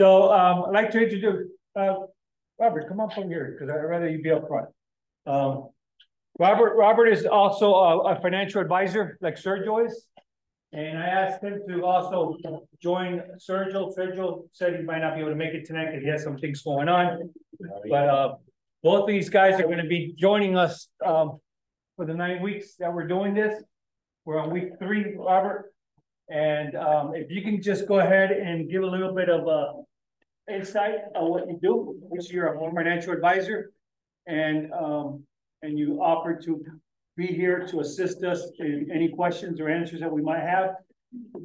So, um, I'd like to introduce, uh, Robert, come up from here, because I'd rather you be up front. Um, Robert, Robert is also a, a financial advisor like Sergio is. And I asked him to also join Sergio. Sergio said he might not be able to make it tonight because he has some things going on. But, uh, both these guys are gonna be joining us, um, for the nine weeks that we're doing this. We're on week three, Robert. And, um, if you can just go ahead and give a little bit of, uh, insight on what you do, which you're a home financial advisor. And, um, and you offer to be here to assist us in any questions or answers that we might have.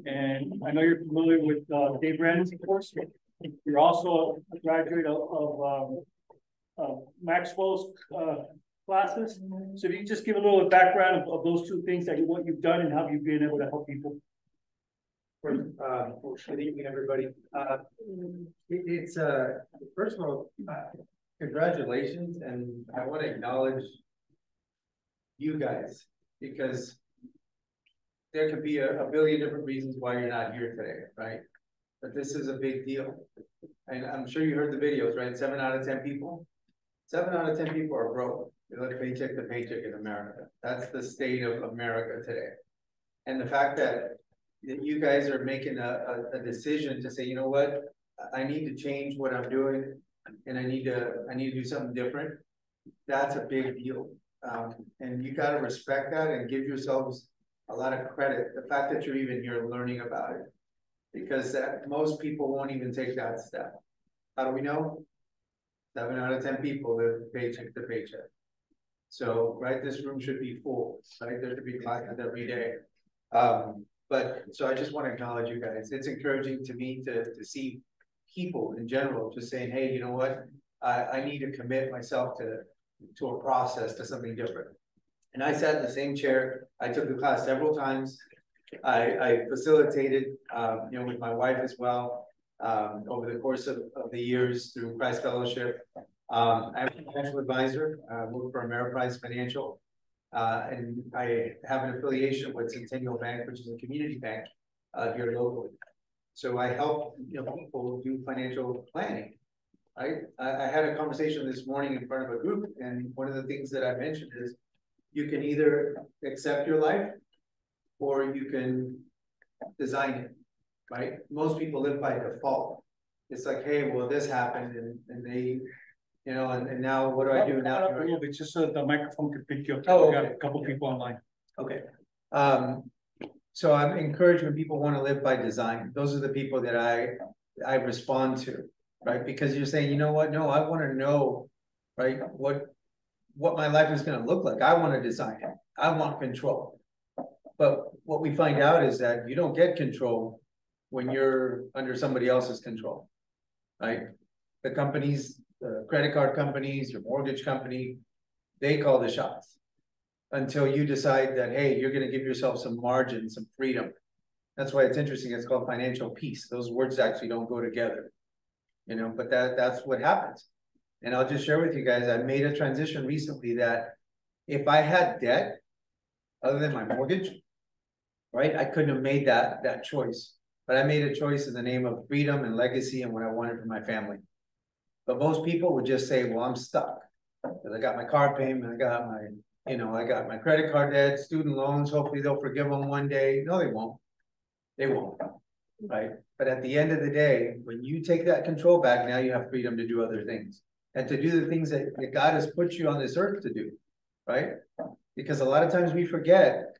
And I know you're familiar with, uh, Dave Ramsey course. You're also a graduate of, of, um, uh, Maxwell's, uh, classes. So if you just give a little background of, of those two things that you, what you've done and how you've been able to help people. Uh, good evening, everybody. Uh, it- it's, uh, first of all, uh, congratulations, and I want to acknowledge you guys, because there could be a, a billion different reasons why you're not here today, right? But this is a big deal. And I'm sure you heard the videos, right? Seven out of ten people? Seven out of ten people are broke. They live paycheck to paycheck in America. That's the state of America today. And the fact that you guys are making a, a, a decision to say, you know what? I need to change what I'm doing and I need to, I need to do something different. That's a big deal. Um, and you gotta respect that and give yourselves a lot of credit, the fact that you're even here learning about it. Because that, most people won't even take that step. How do we know? Seven out of ten people live paycheck to paycheck. So, right, this room should be full, right? There should be classes every day. Um, but, so I just want to acknowledge you guys. It's encouraging to me to, to see people in general just saying, hey, you know what? I, I need to commit myself to, to a process, to something different. And I sat in the same chair. I took the class several times. I, I facilitated, um, you know, with my wife as well, um, over the course of, of the years through Christ Fellowship. Um, I'm a financial advisor, uh, work for Ameriprise Financial. Uh, and I have an affiliation with Centennial Bank, which is a community bank, uh, here locally. So I help, you know, people do financial planning. I, I, I had a conversation this morning in front of a group, and one of the things that I mentioned is you can either accept your life or you can design it, right? Most people live by default. It's like, hey, well, this happened and, and they, you know, and, and now what do I do now? A little bit, just so the microphone can pick you up. Oh, We got okay. A couple people online. Okay, um, so I'm encouraged when people wanna live by design, those are the people that I, I respond to. Right, because you're saying, you know what, no, I wanna know, right, what, what my life is gonna look like, I wanna design it, I want control. But what we find out is that you don't get control when you're under somebody else's control. Right, the companies, the credit card companies, your mortgage company, they call the shots until you decide that, hey, you're gonna give yourself some margin, some freedom. That's why it's interesting, it's called financial peace, those words actually don't go together. You know, but that, that's what happens. And I'll just share with you guys, I made a transition recently that if I had debt, other than my mortgage, right, I couldn't have made that, that choice. But I made a choice in the name of freedom and legacy and what I wanted for my family. But most people would just say, well, I'm stuck. Cause I got my car payment, I got my you know, I got my credit card debt, student loans, hopefully they'll forgive them one day. No, they won't. They won't, right? But at the end of the day, when you take that control back, now you have freedom to do other things. And to do the things that, that God has put you on this earth to do, right? Because a lot of times we forget.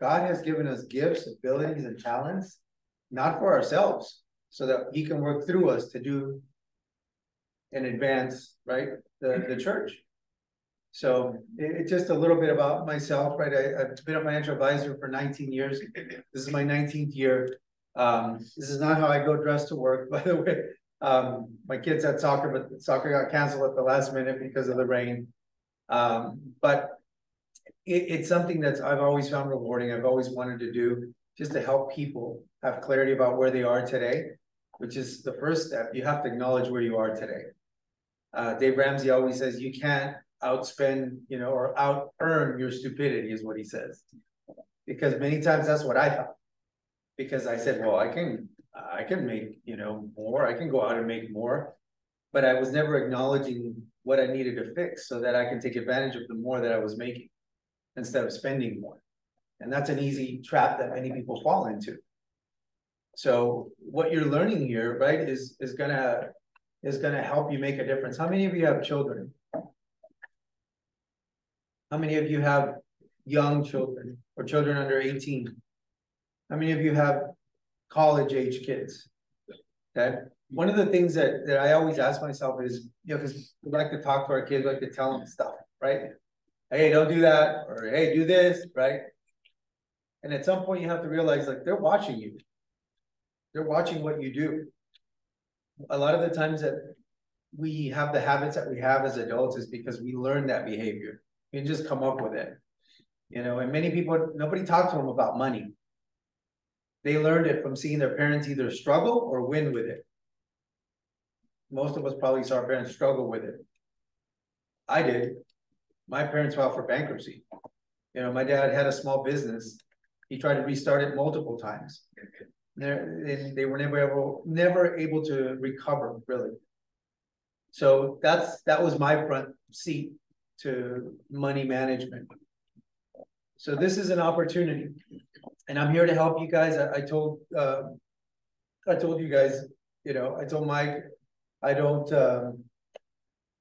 God has given us gifts, abilities, and talents, not for ourselves, so that he can work through us to do and advance, right, the, the church. So it's just a little bit about myself, right? I, I've been a financial advisor for nineteen years. This is my nineteenth year. Um, this is not how I go dressed to work, by the way. Um, my kids had soccer, but soccer got canceled at the last minute because of the rain. Um, but it, it's something that's I've always found rewarding. I've always wanted to do just to help people have clarity about where they are today, which is the first step. You have to acknowledge where you are today. Uh, Dave Ramsey always says you can't outspend, you know, or out earn your stupidity is what he says. Because many times that's what I thought. Because I said, well, I can I can make, you know, more, I can go out and make more. But I was never acknowledging what I needed to fix so that I can take advantage of the more that I was making. Instead of spending more. And that's an easy trap that many people fall into. So what you're learning here, right, is is gonna, is gonna help you make a difference. How many of you have children? How many of you have young children or children under eighteen? How many of you have college age kids? Okay, one of the things that that I always ask myself is, you know, because we like to talk to our kids, we like to tell them stuff, right? Hey, don't do that, or hey, do this, right? And at some point you have to realize like they're watching you. They're watching what you do. A lot of the times that we have the habits that we have as adults is because we learn that behavior. You can just come up with it. You know, and many people, nobody talked to them about money. They learned it from seeing their parents either struggle or win with it. Most of us probably saw our parents struggle with it. I did. My parents filed for bankruptcy. You know, my dad had a small business. He tried to restart it multiple times. They, they were never able, never able to recover, really. So that's, that was my front seat to money management. So this is an opportunity. And I'm here to help you guys. I, I told, uh, I told you guys, you know, I told Mike, I don't, um,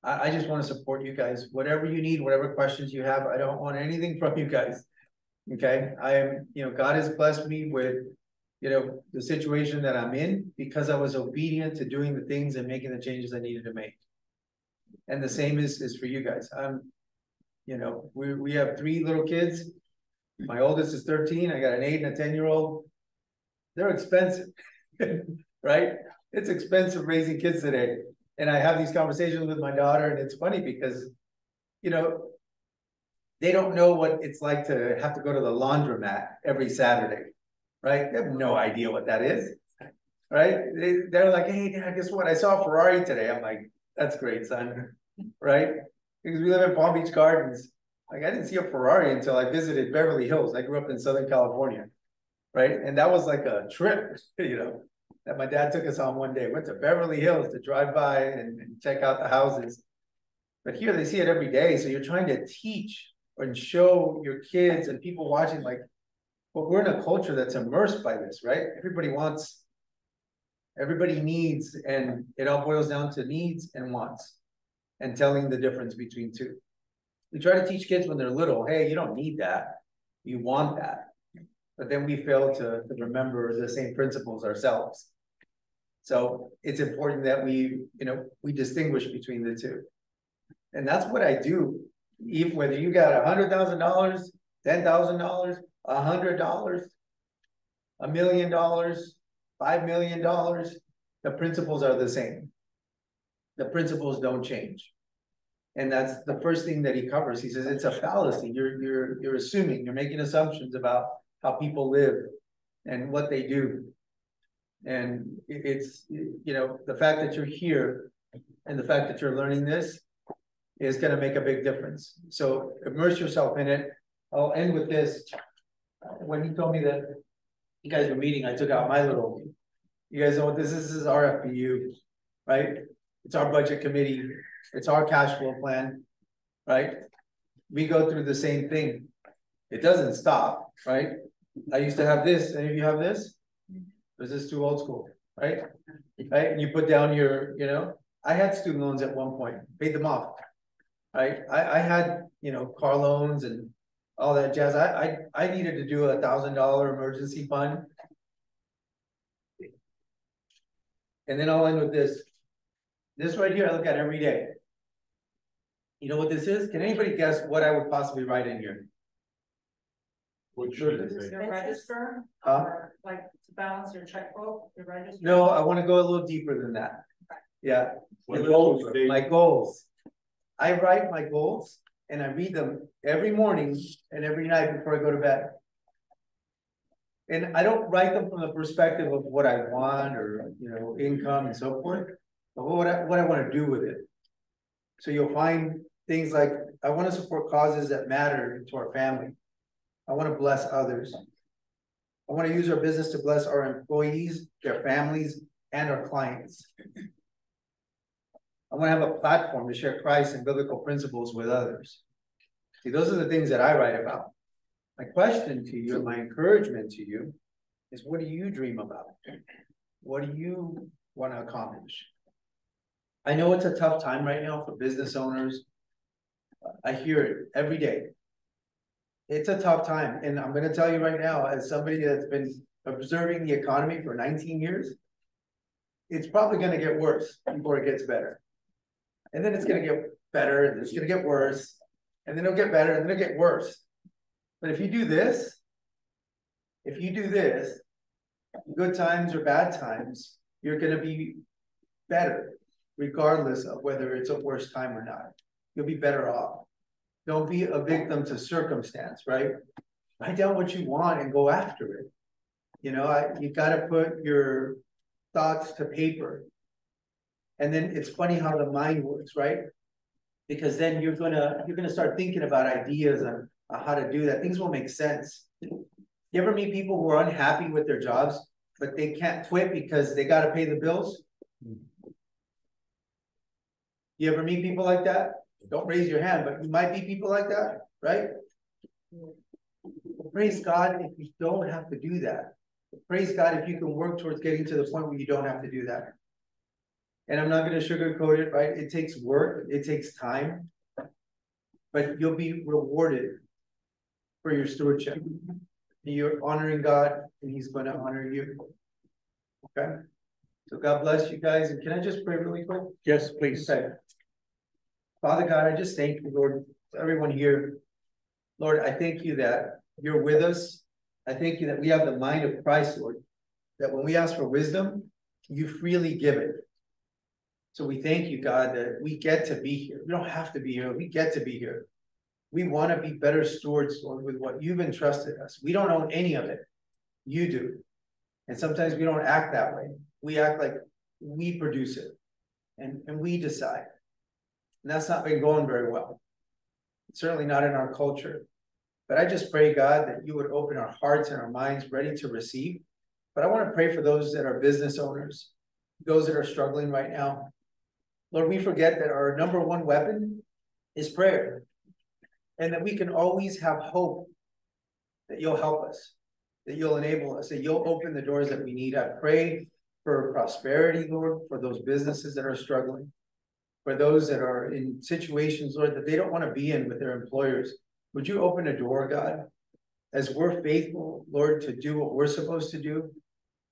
I, I just want to support you guys. Whatever you need, whatever questions you have, I don't want anything from you guys. Okay, I am, you know, God has blessed me with, you know, the situation that I'm in because I was obedient to doing the things and making the changes I needed to make. And the same is, is for you guys. I'm, you know, we, we have three little kids. My oldest is thirteen. I got an eight and a ten-year-old. They're expensive, right? It's expensive raising kids today. And I have these conversations with my daughter and it's funny because, you know, they don't know what it's like to have to go to the laundromat every Saturday, right? They have no idea what that is, right? They, they're like, hey, dad, guess what? I saw a Ferrari today. I'm like, that's great, son, right? Because we live in Palm Beach Gardens. Like, I didn't see a Ferrari until I visited Beverly Hills. I grew up in Southern California, right? And that was like a trip, you know, that my dad took us on one day. Went to Beverly Hills to drive by and, and check out the houses. But here they see it every day. So you're trying to teach and show your kids and people watching like well we're in a culture that's immersed by this right? Everybody wants everybody needs and it all boils down to needs and wants and telling the difference between two. We try to teach kids when they're little hey you don't need that. You want that. But then we fail to, to remember the same principles ourselves. So it's important that we you know we distinguish between the two. And that's what i do. Even whether you got a hundred thousand dollars, ten thousand dollars, a hundred dollars, a million dollars, five million dollars, the principles are the same. The principles don't change. And that's the first thing that he covers. He says it's a fallacy. You're you're you're assuming, you're making assumptions about how people live and what they do. And it's you know the fact that you're here and the fact that you're learning this is gonna make a big difference. So immerse yourself in it. I'll end with this. When he told me that you guys were meeting, I took out my little, you guys know what this is, this is RFPU, right? It's our budget committee, it's our cash flow plan, right? We go through the same thing. It doesn't stop, right? I used to have this, any of you have this? This is too old school, right? Right, and you put down your, you know, I had student loans at one point, paid them off. right? I, I had, you know, car loans and all that jazz. I, I, I needed to do a thousand dollar emergency fund. And then I'll end with this. This right here, I look at every day. You know what this is? Can anybody guess what I would possibly write in here? What should Is it be? register, Huh? or like to balance your checkbook, your register? No, I wanna go a little deeper than that. Yeah, What the goals, my goals. I write my goals and I read them every morning and every night before I go to bed. And I don't write them from the perspective of what I want or, you know, income and so forth, but what I, what I wanna do with it. So you'll find things like, I wanna support causes that matter to our family. I wanna bless others. I want to use our business to bless our employees, their families, and our clients. I want to have a platform to share Christ and biblical principles with others. See, those are the things that I write about. My question to you, and my encouragement to you is what do you dream about? What do you want to accomplish? I know it's a tough time right now for business owners. I hear it every day. It's a tough time, and I'm gonna tell you right now, as somebody that's been observing the economy for nineteen years. It's probably gonna get worse before it gets better. And then it's gonna get better, and it's gonna get worse, and then it'll get better, and then it'll get worse. But if you do this. If you do this, good times or bad times, you're gonna be better. Regardless of whether it's a worse time or not, you'll be better off. Don't be a victim to circumstance, right? Write down what you want and go after it. You know, I, you gotta put your thoughts to paper. And then it's funny how the mind works, right? Because then you're gonna, you're gonna start thinking about ideas on, on how to do that, things will make sense. You ever meet people who are unhappy with their jobs, but they can't quit because they gotta pay the bills? You ever meet people like that? Don't raise your hand, but you might be people like that, right? Praise God if you don't have to do that. Praise God if you can work towards getting to the point where you don't have to do that. And I'm not gonna sugarcoat it, right? It takes work, it takes time. But you'll be rewarded for your stewardship. You're honoring God and he's gonna honor you. Okay? So God bless you guys. And can I just pray really quick? Yes, please. Okay. Father God, I just thank you, Lord, everyone here. Lord, I thank you that you're with us. I thank you that we have the mind of Christ, Lord. That when we ask for wisdom, you freely give it. So we thank you, God, that we get to be here. We don't have to be here. We get to be here. We want to be better stewards, Lord, with what you've entrusted us. We don't own any of it. You do. And sometimes we don't act that way. We act like we produce it and, and we decide. And that's not been going very well. Certainly not in our culture. But I just pray, God, that you would open our hearts and our minds ready to receive. But I want to pray for those that are business owners, those that are struggling right now. Lord, we forget that our number one weapon is prayer. And that we can always have hope that you'll help us, that you'll enable us, that you'll open the doors that we need. I pray for prosperity, Lord, for those businesses that are struggling for those that are in situations, Lord, that they don't want to be in with their employers. Would you open a door, God? As we're faithful, Lord, to do what we're supposed to do,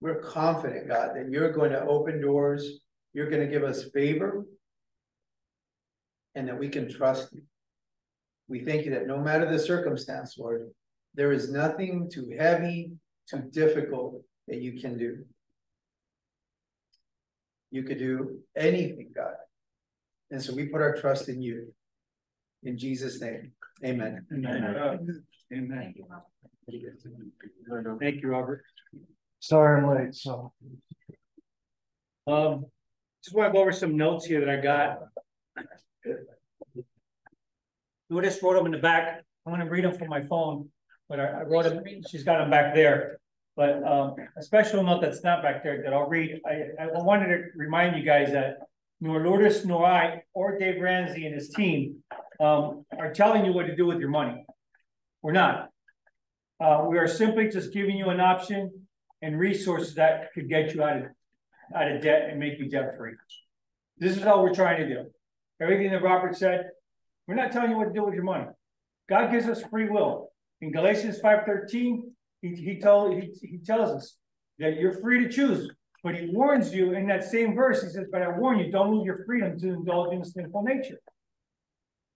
we're confident, God, that you're going to open doors, you're going to give us favor, and that we can trust you. We thank you that no matter the circumstance, Lord, there is nothing too heavy, too difficult that you can do. You could do anything, God. And so we put our trust in you. In Jesus' name, amen. Amen. Amen. Thank you, Robert. Sorry I'm late, so. Um, just want to go over some notes here that I got. You just wrote them in the back. I'm gonna read them from my phone, but I, I wrote them, she's got them back there. But, um, a special note that's not back there that I'll read, I, I wanted to remind you guys that nor Lourdes nor I, or Dave Ramsey and his team, um, are telling you what to do with your money. We're not. Uh, we are simply just giving you an option and resources that could get you out of, out of debt and make you debt free. This is all we're trying to do. Everything that Robert said, we're not telling you what to do with your money. God gives us free will. In Galatians 5.13, he, he told he, he tells us that you're free to choose. But he warns you in that same verse, he says, but I warn you, don't lose your freedom to indulge in sinful nature.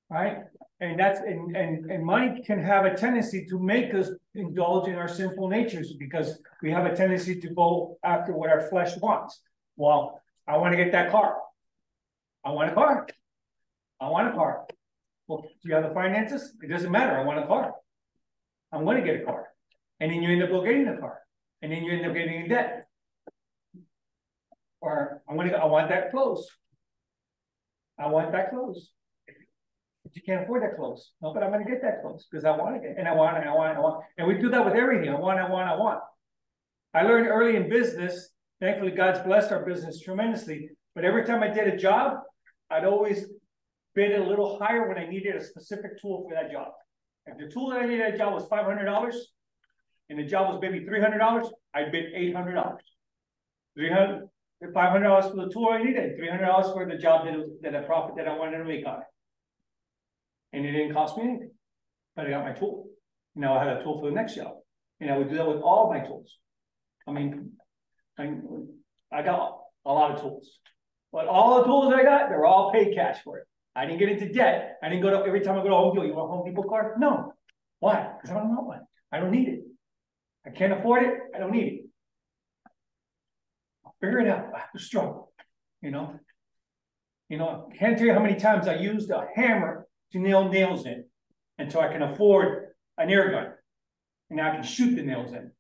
Right? And that's and, and and money can have a tendency to make us indulge in our sinful natures because we have a tendency to go after what our flesh wants. Well, I want to get that car. I want a car. I want a car. Well, do you have the finances? It doesn't matter. I want a car. I'm going to get a car. And then you end up getting the car. And then you end up getting in debt. Or I'm gonna, I want that clothes. I want that clothes. You can't afford that clothes. No, but I'm gonna get that clothes because I want to get, and I want, it, and I want, I want. And we do that with everything. I want, I want, I want. I learned early in business, thankfully God's blessed our business tremendously, but every time I did a job, I'd always bid a little higher when I needed a specific tool for that job. If the tool that I needed that job was five hundred dollars, and the job was maybe three hundred dollars, I'd bid eight hundred dollars. Three hundred, five hundred dollars for the tool I needed, three hundred dollars for the job that, that a profit that I wanted to make on it. And it didn't cost me anything, but I got my tool. Now I had a tool for the next job, and I would do that with all my tools. I mean, I, I got a lot of tools. But all the tools I got, they're all paid cash for it. I didn't get into debt. I didn't go to, every time I go to Home Depot, you want a Home Depot card? No. Why? Because I don't want one. I don't need it. I can't afford it. I don't need it. I'll figure it out. I have to struggle, you know? You know, I can't tell you how many times I used a hammer nail nails in until I can afford an air gun. And I can shoot the nails in.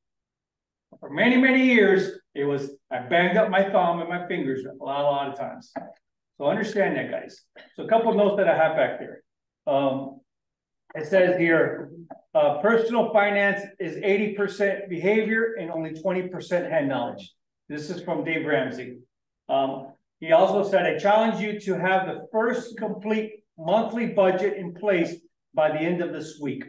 For many, many years, it was, I banged up my thumb and my fingers a lot, a lot of times. So understand that, guys. So a couple of notes that I have back there. Um, it says here, uh, personal finance is eighty percent behavior and only twenty percent head knowledge. This is from Dave Ramsey. Um, he also said, I challenge you to have the first complete monthly budget in place by the end of this week.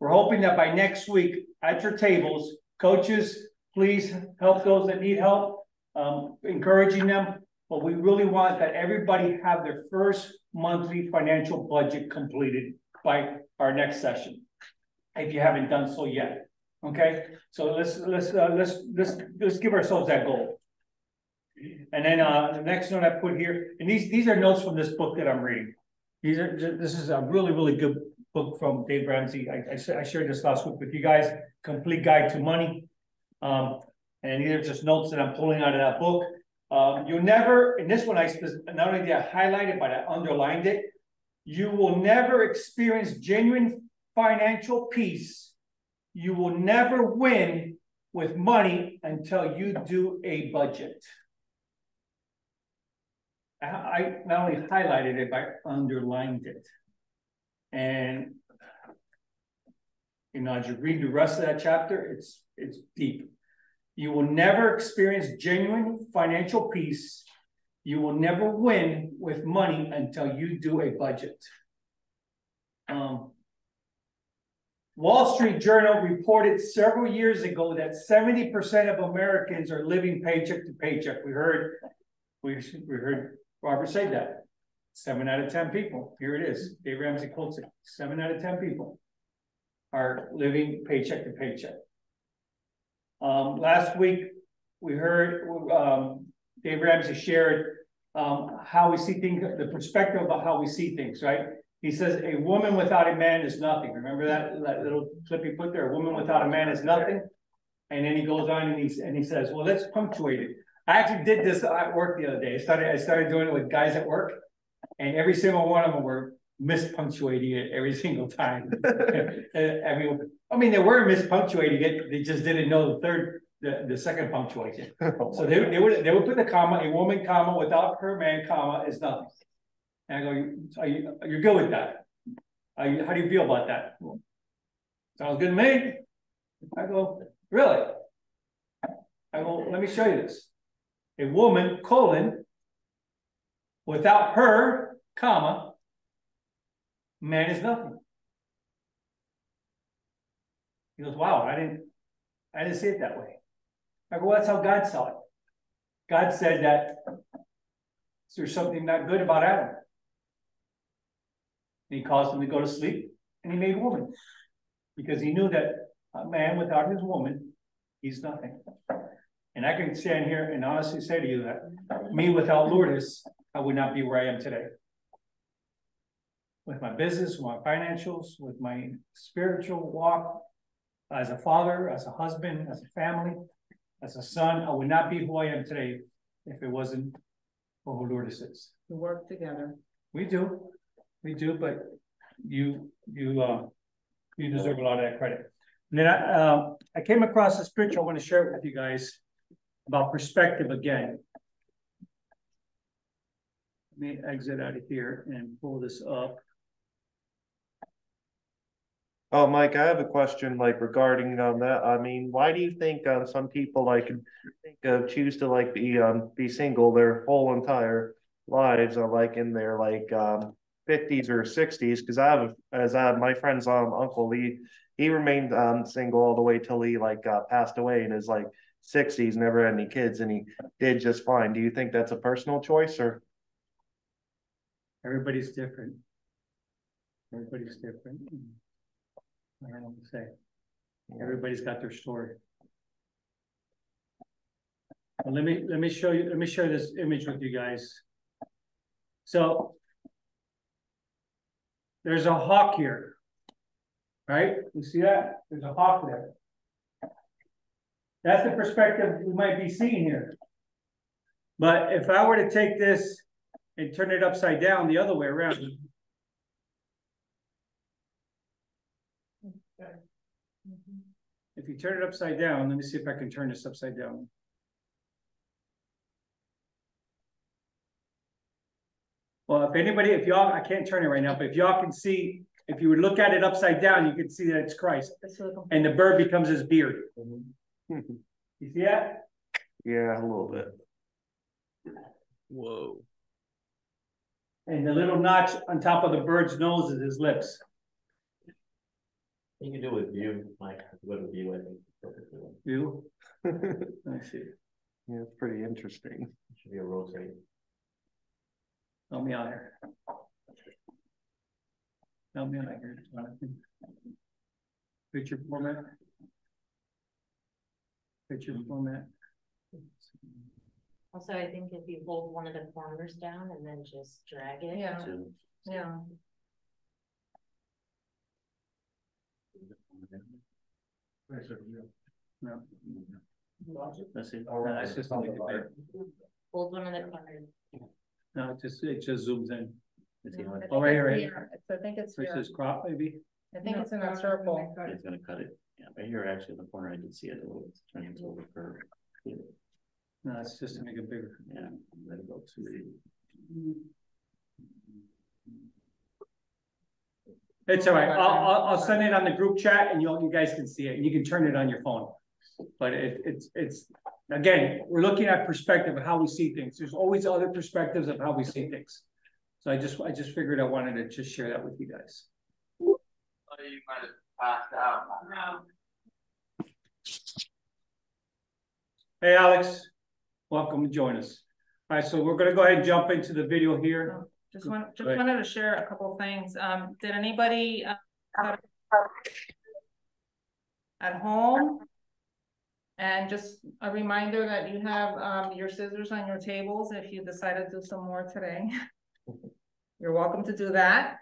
We're hoping that by next week, at your tables, coaches, please help those that need help, um, encouraging them. But we really want that everybody have their first monthly financial budget completed by our next session. If you haven't done so yet, okay? So let's, let's, uh, let's, let's, let's give ourselves that goal. And then, uh, the next note I put here, and these, these are notes from this book that I'm reading. These are, this is a really, really good book from Dave Ramsey. I, I I shared this last week with you guys, Complete Guide to Money. Um, and these are just notes that I'm pulling out of that book. Um, you'll never, in this one I, not only did I highlight it, but I underlined it. You will never experience genuine financial peace. You will never win with money until you do a budget. I, not only highlighted it, but I underlined it. And you know, as you read the rest of that chapter, it's, it's deep. You will never experience genuine financial peace. You will never win with money until you do a budget. Um, Wall Street Journal reported several years ago that seventy percent of Americans are living paycheck to paycheck. We heard, we, we heard Robert said that. Seven out of ten people, here it is, Dave Ramsey quotes it, seven out of ten people are living paycheck to paycheck. Um, last week, we heard, um, Dave Ramsey shared, um, how we see things, the perspective of how we see things, right? He says, a woman without a man is nothing. Remember that, that little clip he put there? A woman without a man is nothing. And then he goes on and he, and he says, well, let's punctuate it. I actually did this at work the other day. I started, I started doing it with guys at work. And every single one of them were mispunctuating it every single time. I mean, I mean, they were mispunctuating it, they just didn't know the third, the, the second punctuation. Oh, so they, they would, they would put the comma, a woman comma without her man comma is nothing. And I go, "You- are you, good with that? Are you, how do you feel about that? Sounds good to me. I go, really? I go, let me show you this. A woman, colon, without her, comma, man is nothing. He goes, wow, I didn't, I didn't see it that way. I go, well, that's how God saw it. God said that there's something not good about Adam. And he caused him to go to sleep and he made woman. Because he knew that a man without his woman, he's nothing. And I can stand here and honestly say to you that me without Lourdes, I would not be where I am today. With my business, with my financials, with my spiritual walk, as a father, as a husband, as a family, as a son, I would not be who I am today if it wasn't for who Lourdes is. We work together. We do, we do, but you, you, uh, you deserve a lot of that credit. And then I, uh, I came across this picture, I want to share it with you guys about perspective again. Let me exit out of here and pull this up. Oh, Mike, I have a question like regarding um that. I mean, why do you think um some people like think of choose to like be um be single their whole entire lives are like in their like um fifties or sixties? Cause I have, as I have my friend's um uncle, he he remained um single all the way till he like uh passed away and is like sixties, never had any kids, and he did just fine. Do you think that's a personal choice or? Everybody's different. Everybody's different. I don't know what to say. Everybody's got their story. Well, let me, let me show you, let me share this image with you guys. So. There's a hawk here. Right? You see that? There's a hawk there. That's the perspective we might be seeing here. But if I were to take this and turn it upside down the other way around. If you turn it upside down, let me see if I can turn this upside down. Well, if anybody, if y'all, I can't turn it right now, but if y'all can see, if you would look at it upside down, you can see that it's Christ. And the bird becomes his beard. You see that? Yeah, a little bit. Whoa. And the little notch on top of the bird's nose is his lips. You can do with view, Mike, what a view, I think. perfectly well. You? Yeah, it's pretty interesting. Should be a rotate. Help me out here. Help me out here. Picture format. Picture format. Also, I think if you hold one of the corners down and then just drag it. Yeah. to- Yeah. No. Let's see. No, it's just a little bit. Hold one of the corners. No, it just, it just zooms in. Let's see how it- Oh, right here, right Here, it's- I think it's It here. crop maybe. I think it's in that circle. It's gonna cut it, yeah, right here, actually, in the corner, I did see it, a little, it's turning into a little curve. No, it's just to make it bigger. Yeah, let it go to. It's all right. I'll, I'll, I'll send it on the group chat and you, you guys can see it and you can turn it on your phone. But it, it's, it's, again, we're looking at perspective of how we see things. There's always other perspectives of how we see things. So I just, I just figured I wanted to just share that with you guys. Hey, Alex, welcome to join us. All right, so we're gonna go ahead and jump into the video here. Just want, just wanted to share a couple of things. Um, did anybody, uh, at home? And just a reminder that you have, um, your scissors on your tables if you decide to do some more today. You're welcome to do that.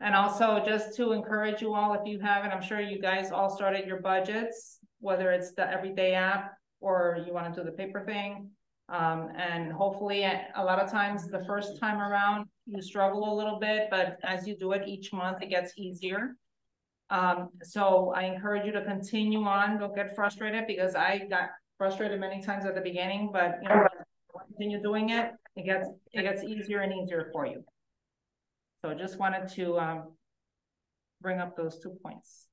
And also just to encourage you all, if you haven't, I'm sure you guys all started your budgets, whether it's the EveryDollar app or you wanna do the paper thing. Um, and hopefully, a a lot of times, the first time around, you struggle a little bit, but as you do it each month, it gets easier. Um, so I encourage you to continue on, don't get frustrated, because I got frustrated many times at the beginning, but you know, continue doing it, it gets, it gets easier and easier for you. So just wanted to, um, bring up those two points.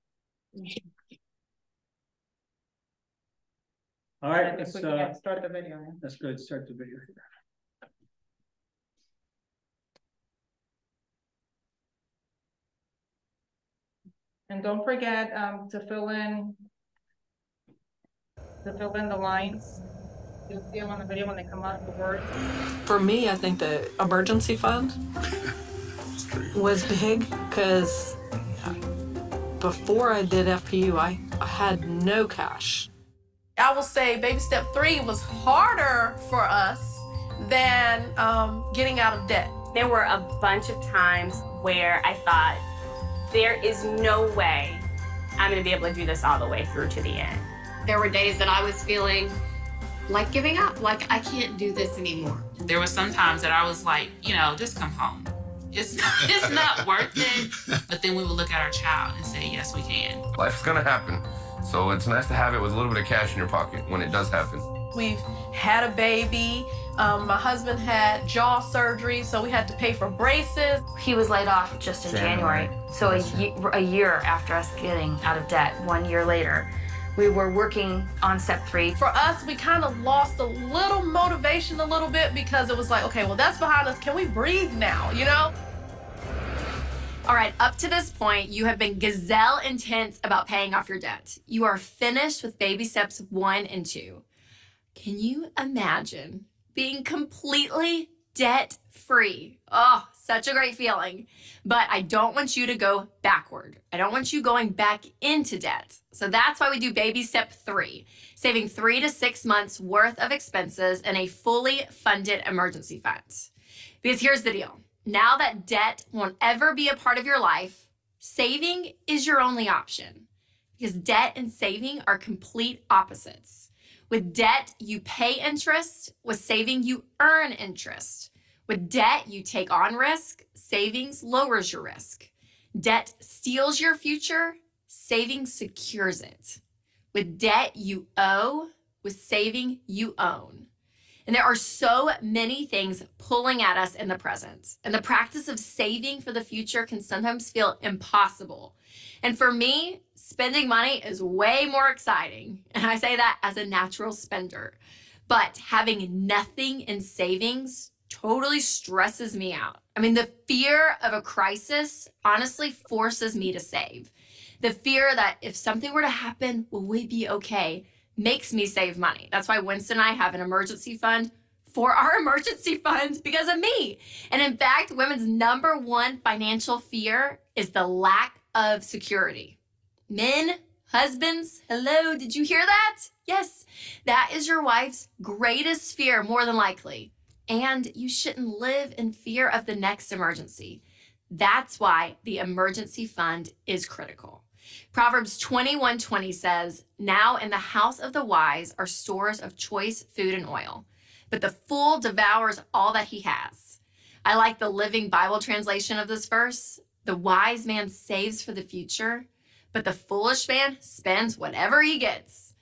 All I right, think let's, uh, start the video. now. let's go ahead and start the video here. And don't forget, um, to fill in. To fill in the lines. You'll see them on the video when they come out, the words. For me, I think the emergency fund was big because before I did FPU, I, I had no cash. I will say baby step three was harder for us than um, getting out of debt. There were a bunch of times where I thought, there is no way I'm gonna be able to do this all the way through to the end. There were days that I was feeling like giving up, like I can't do this anymore. There were some times that I was like, you know, just come home. It's it's not worth it. But then we would look at our child and say, yes, we can. Life's gonna happen. So it's nice to have it with a little bit of cash in your pocket when it does happen. We've had a baby. Um, my husband had jaw surgery, so we had to pay for braces. He was laid off just in January. So a, a year after us getting out of debt, one year later, we were working on step three. For us, we kind of lost a little motivation a little bit because it was like, okay, well, that's behind us. Can we breathe now? You know? All right, up to this point, you have been gazelle intense about paying off your debt. You are finished with baby steps one and two. Can you imagine being completely debt free? Oh, such a great feeling. But I don't want you to go backward. I don't want you going back into debt. So that's why we do baby step three, saving three to six months worth of expenses in a fully funded emergency fund. Because here's the deal now that debt won't ever be a part of your life, saving is your only option. Because debt and saving are complete opposites. With debt, you pay interest. With saving, you earn interest. With debt, you take on risk. Savings lowers your risk. Debt steals your future. Savings secures it. With debt, you owe. With saving, you own. And there are so many things pulling at us in the present. And the practice of saving for the future can sometimes feel impossible. And for me, spending money is way more exciting. And I say that as a natural spender. But having nothing in savings totally stresses me out. I mean, the fear of a crisis honestly forces me to save. The fear that if something were to happen, will we be okay? makes me save money. That's why Winston and I have an emergency fund for our emergency funds because of me. And in fact, women's number one financial fear is the lack of security. Men, husbands, hello, did you hear that? Yes, that is your wife's greatest fear, more than likely. And you shouldn't live in fear of the next emergency. That's why the emergency fund is critical. Proverbs 21 20 says, Now in the house of the wise are stores of choice food and oil, but the fool devours all that he has. I like the Living Bible translation of this verse. The wise man saves for the future, but the foolish man spends whatever he gets.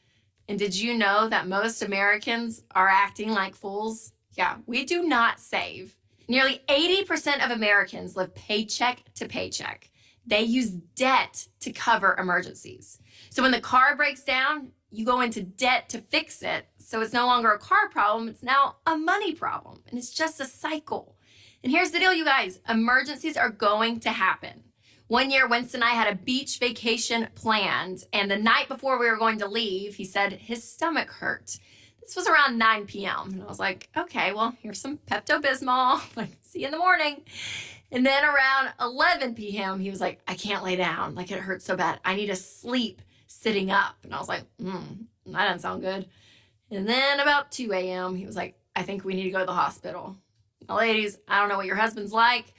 And did you know that most Americans are acting like fools? Yeah, we do not save. Nearly 80% of Americans live paycheck to paycheck they use debt to cover emergencies. So when the car breaks down, you go into debt to fix it. So it's no longer a car problem, it's now a money problem. And it's just a cycle. And here's the deal, you guys emergencies are going to happen. One year, Winston and I had a beach vacation planned. And the night before we were going to leave, he said his stomach hurt. This was around 9 p.m. And I was like, okay, well, here's some Pepto Bismol. Like, see you in the morning. And then around 11 p.m., he was like, I can't lay down. Like it hurts so bad. I need to sleep sitting up. And I was like, hmm, that doesn't sound good. And then about 2 a.m., he was like, I think we need to go to the hospital. Now, ladies, I don't know what your husband's like,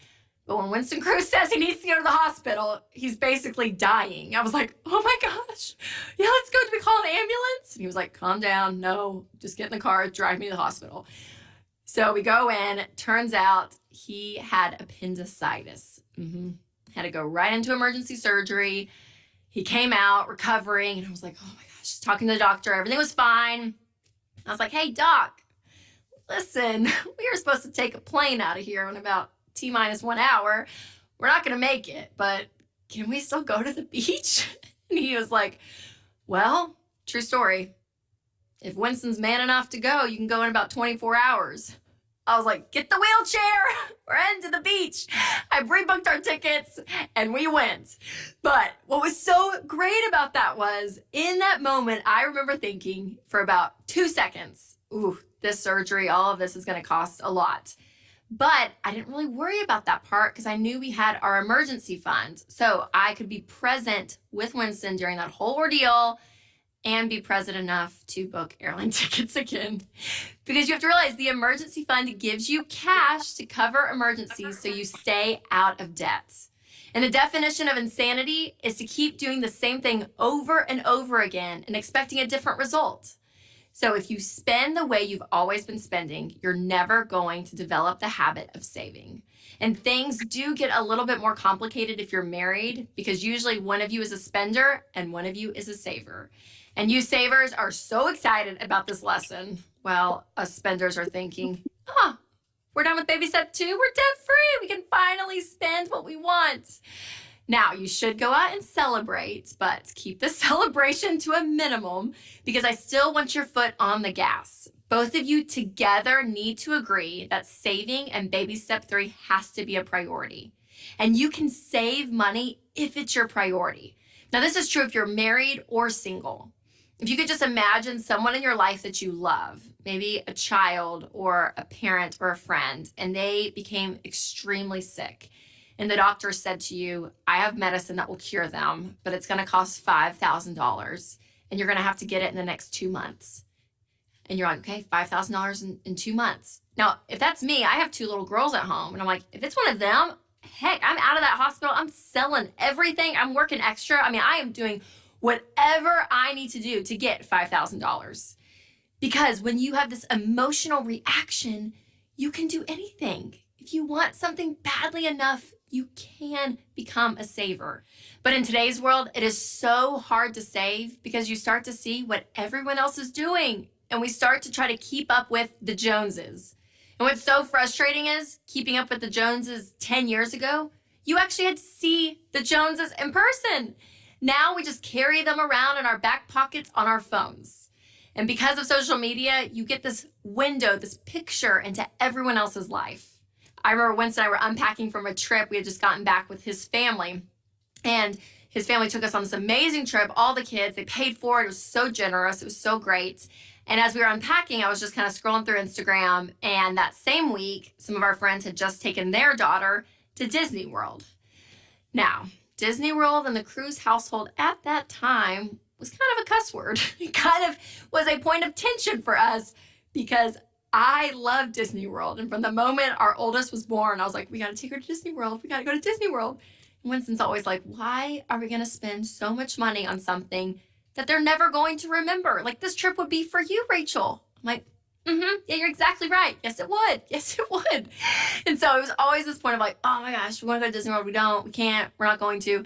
but when Winston Cruze says he needs to go to the hospital, he's basically dying. I was like, oh my gosh. Yeah, let's go. Do we call an ambulance? And he was like, calm down. No, just get in the car, drive me to the hospital. So we go in. Turns out he had appendicitis. Mm-hmm. Had to go right into emergency surgery. He came out recovering, and I was like, oh my gosh, talking to the doctor. Everything was fine. I was like, hey, doc, listen, we were supposed to take a plane out of here in about T minus one hour. We're not going to make it, but can we still go to the beach? And he was like, well, true story. If Winston's man enough to go, you can go in about 24 hours. I was like, get the wheelchair. We're heading to the beach. I pre-booked our tickets and we went. But what was so great about that was in that moment, I remember thinking for about two seconds, ooh, this surgery, all of this is going to cost a lot. But I didn't really worry about that part because I knew we had our emergency fund. So I could be present with Winston during that whole ordeal and be present enough to book airline tickets again. Because you have to realize the emergency fund gives you cash to cover emergencies so you stay out of debt. And the definition of insanity is to keep doing the same thing over and over again and expecting a different result. So if you spend the way you've always been spending, you're never going to develop the habit of saving. And things do get a little bit more complicated if you're married because usually one of you is a spender and one of you is a saver. And you savers are so excited about this lesson. Well, us spenders are thinking, oh, we're done with baby step two. We're debt free. We can finally spend what we want. Now, you should go out and celebrate, but keep the celebration to a minimum because I still want your foot on the gas. Both of you together need to agree that saving and baby step three has to be a priority. And you can save money if it's your priority. Now, this is true if you're married or single. If you could just imagine someone in your life that you love, maybe a child or a parent or a friend, and they became extremely sick. And the doctor said to you, I have medicine that will cure them, but it's going to cost $5,000 and you're going to have to get it in the next two months. And you're like, okay, $5,000 in, in two months. Now, if that's me, I have two little girls at home. And I'm like, if it's one of them, heck, I'm out of that hospital. I'm selling everything. I'm working extra. I mean, I am doing whatever I need to do to get $5,000. Because when you have this emotional reaction, you can do anything. If you want something badly enough, you can become a saver. But in today's world, it is so hard to save because you start to see what everyone else is doing and we start to try to keep up with the Joneses. And what's so frustrating is keeping up with the Joneses 10 years ago, you actually had to see the Joneses in person. Now we just carry them around in our back pockets on our phones. And because of social media, you get this window, this picture into everyone else's life. I remember Winston and I were unpacking from a trip. We had just gotten back with his family. And his family took us on this amazing trip, all the kids, they paid for it. It was so generous. It was so great. And as we were unpacking, I was just kind of scrolling through Instagram. And that same week, some of our friends had just taken their daughter to Disney World. Now, Disney World and the Cruze household at that time was kind of a cuss word. It kind of was a point of tension for us because I love Disney World. And from the moment our oldest was born, I was like, we got to take her to Disney World. We got to go to Disney World. And Winston's always like, why are we going to spend so much money on something that they're never going to remember? Like, this trip would be for you, Rachel. I'm like, Mm-hmm. Yeah, you're exactly right. Yes, it would. Yes, it would. And so it was always this point of like, oh my gosh, we want to go to Disney World. We don't. We can't. We're not going to.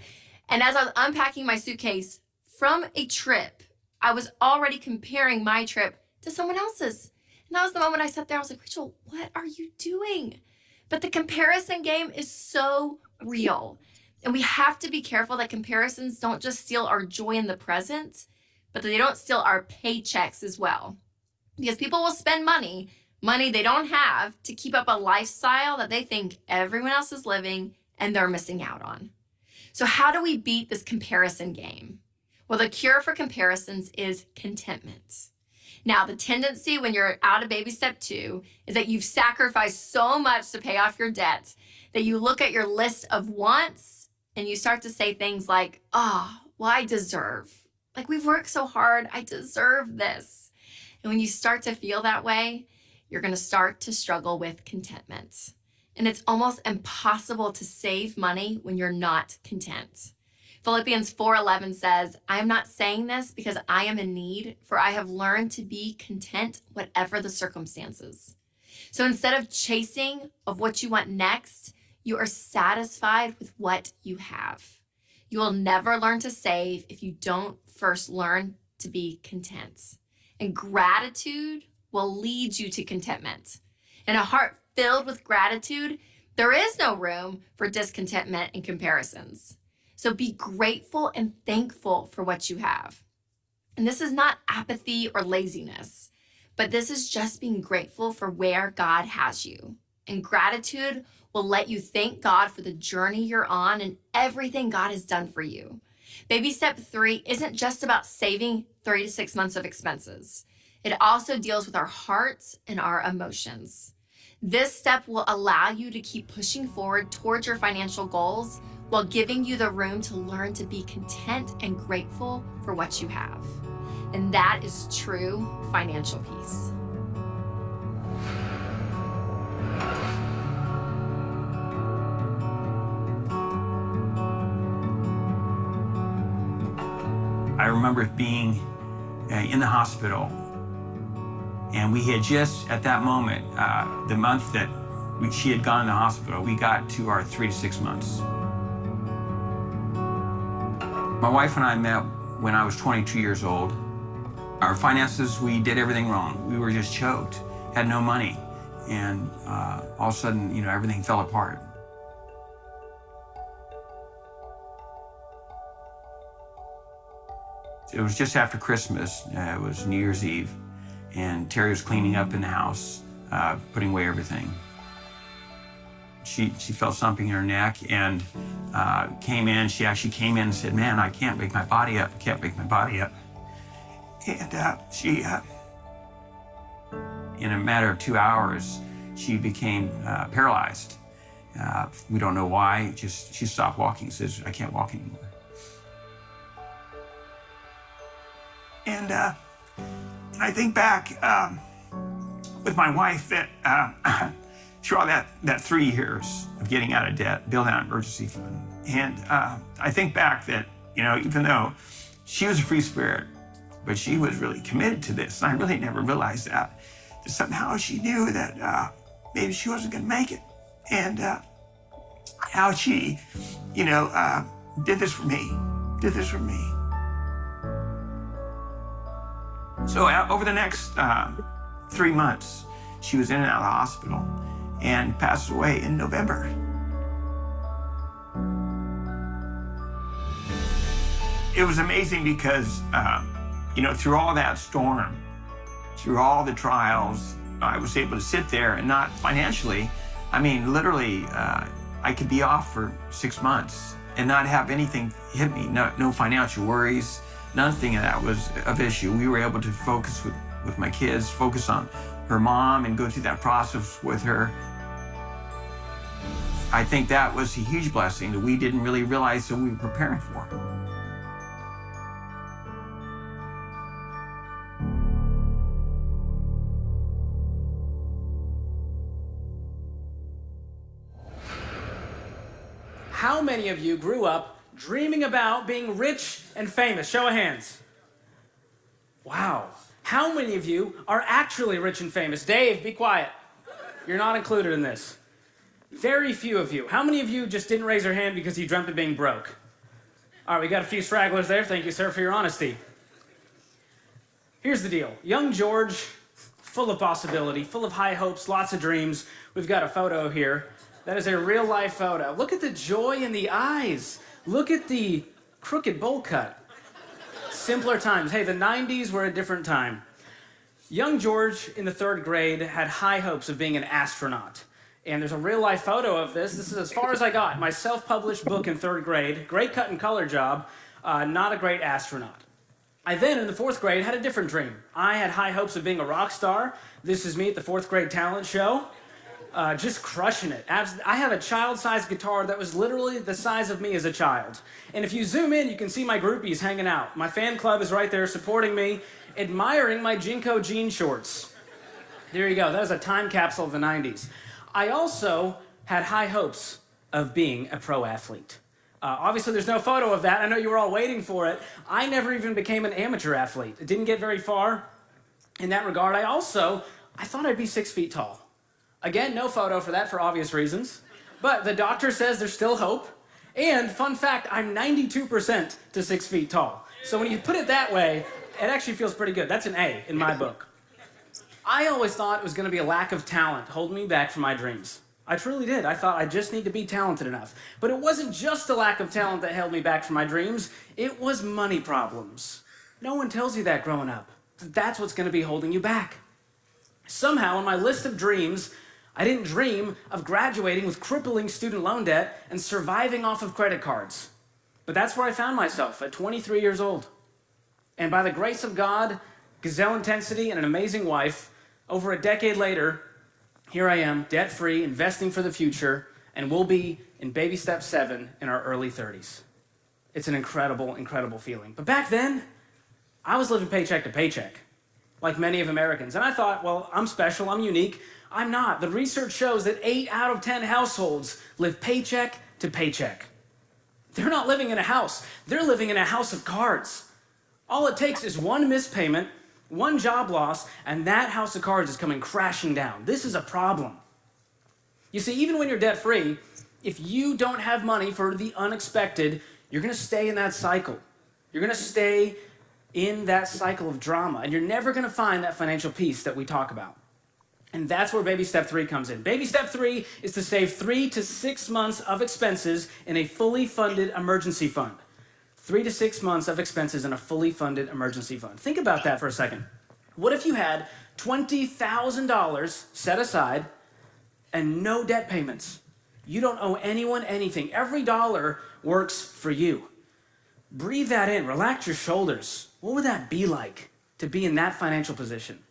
And as I was unpacking my suitcase from a trip, I was already comparing my trip to someone else's. And that was the moment I sat there. I was like, Rachel, what are you doing? But the comparison game is so real. And we have to be careful that comparisons don't just steal our joy in the present, but they don't steal our paychecks as well because people will spend money, money they don't have, to keep up a lifestyle that they think everyone else is living and they're missing out on. So, how do we beat this comparison game? Well, the cure for comparisons is contentment. Now, the tendency when you're out of baby step two is that you've sacrificed so much to pay off your debt that you look at your list of wants and you start to say things like, ah, oh, well, I deserve. Like, we've worked so hard. I deserve this. And when you start to feel that way, you're going to start to struggle with contentment. And it's almost impossible to save money when you're not content. Philippians 4:11 says, "I am not saying this because I am in need, for I have learned to be content whatever the circumstances." So instead of chasing of what you want next, you are satisfied with what you have. You will never learn to save if you don't first learn to be content. And gratitude will lead you to contentment. In a heart filled with gratitude, there is no room for discontentment and comparisons. So be grateful and thankful for what you have. And this is not apathy or laziness, but this is just being grateful for where God has you. And gratitude will let you thank God for the journey you're on and everything God has done for you. Baby step three isn't just about saving three to six months of expenses. It also deals with our hearts and our emotions. This step will allow you to keep pushing forward towards your financial goals while giving you the room to learn to be content and grateful for what you have. And that is true financial peace. I remember being uh, in the hospital And we had just, at that moment, uh, the month that we, she had gone to the hospital, we got to our three to six months. My wife and I met when I was 22 years old. Our finances, we did everything wrong. We were just choked, had no money. And uh, all of a sudden, you know, everything fell apart. It was just after Christmas. Uh, it was New Year's Eve. And Terry was cleaning up in the house, uh, putting away everything. She, she felt something in her neck and uh, came in. She actually came in and said, Man, I can't wake my body up. I can't wake my body up. And uh, she, uh, in a matter of two hours, she became uh, paralyzed. Uh, we don't know why, just she stopped walking, says, I can't walk anymore. And, and I think back um, with my wife that uh, through all that, that three years of getting out of debt, building an emergency fund. And uh, I think back that, you know, even though she was a free spirit, but she was really committed to this. And I really never realized that. that somehow she knew that uh, maybe she wasn't going to make it. And uh, how she, you know, uh, did this for me, did this for me. So uh, over the next uh, three months, she was in and out of the hospital and passed away in November. It was amazing because, uh, you know, through all that storm, through all the trials, I was able to sit there and not financially, I mean, literally, uh, I could be off for six months and not have anything hit me, no, no financial worries, nothing of that was of issue. We were able to focus with, with my kids, focus on her mom and go through that process with her. I think that was a huge blessing that we didn't really realize that we were preparing for. How many of you grew up dreaming about being rich and famous? Show of hands. Wow. How many of you are actually rich and famous? Dave, be quiet. You're not included in this. Very few of you. How many of you just didn't raise your hand because you dreamt of being broke? All right, we got a few stragglers there. Thank you, sir, for your honesty. Here's the deal young George, full of possibility, full of high hopes, lots of dreams. We've got a photo here. That is a real life photo. Look at the joy in the eyes. Look at the crooked bowl cut. Simpler times. Hey, the 90s were a different time. Young George in the third grade had high hopes of being an astronaut. And there's a real life photo of this. This is as far as I got. My self published book in third grade. Great cut and color job, uh, not a great astronaut. I then, in the fourth grade, had a different dream. I had high hopes of being a rock star. This is me at the fourth grade talent show. Uh, just crushing it. I have a child-sized guitar that was literally the size of me as a child. And if you zoom in, you can see my groupies hanging out. My fan club is right there supporting me, admiring my JNCO jean shorts. There you go. That was a time capsule of the 90s. I also had high hopes of being a pro athlete. Uh, obviously, there's no photo of that. I know you were all waiting for it. I never even became an amateur athlete. It didn't get very far in that regard. I also, I thought I'd be six feet tall. Again, no photo for that for obvious reasons. But the doctor says there's still hope. And fun fact, I'm 92% to six feet tall. So when you put it that way, it actually feels pretty good. That's an A in my book. I always thought it was going to be a lack of talent holding me back from my dreams. I truly did. I thought I just need to be talented enough. But it wasn't just a lack of talent that held me back from my dreams, it was money problems. No one tells you that growing up. That's what's going to be holding you back. Somehow, on my list of dreams, I didn't dream of graduating with crippling student loan debt and surviving off of credit cards. But that's where I found myself at 23 years old. And by the grace of God, gazelle intensity, and an amazing wife, over a decade later, here I am, debt free, investing for the future, and we'll be in baby step seven in our early 30s. It's an incredible, incredible feeling. But back then, I was living paycheck to paycheck, like many of Americans. And I thought, well, I'm special, I'm unique. I'm not. The research shows that eight out of 10 households live paycheck to paycheck. They're not living in a house, they're living in a house of cards. All it takes is one missed payment, One job loss, and that house of cards is coming crashing down. This is a problem. You see, even when you're debt free, if you don't have money for the unexpected, you're going to stay in that cycle. You're going to stay in that cycle of drama, and you're never going to find that financial peace that we talk about. And that's where baby step three comes in. Baby step three is to save three to six months of expenses in a fully funded emergency fund. Three to six months of expenses in a fully funded emergency fund. Think about that for a second. What if you had $20,000 set aside and no debt payments? You don't owe anyone anything. Every dollar works for you. Breathe that in, relax your shoulders. What would that be like to be in that financial position?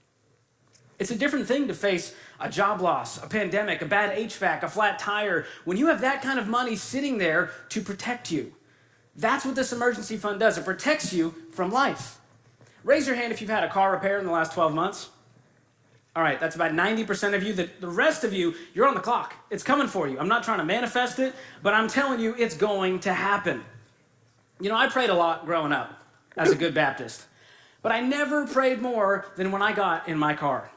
It's a different thing to face a job loss, a pandemic, a bad HVAC, a flat tire, when you have that kind of money sitting there to protect you. That's what this emergency fund does. It protects you from life. Raise your hand if you've had a car repair in the last 12 months. All right, that's about 90% of you. The, the rest of you, you're on the clock. It's coming for you. I'm not trying to manifest it, but I'm telling you it's going to happen. You know, I prayed a lot growing up as a good Baptist, but I never prayed more than when I got in my car.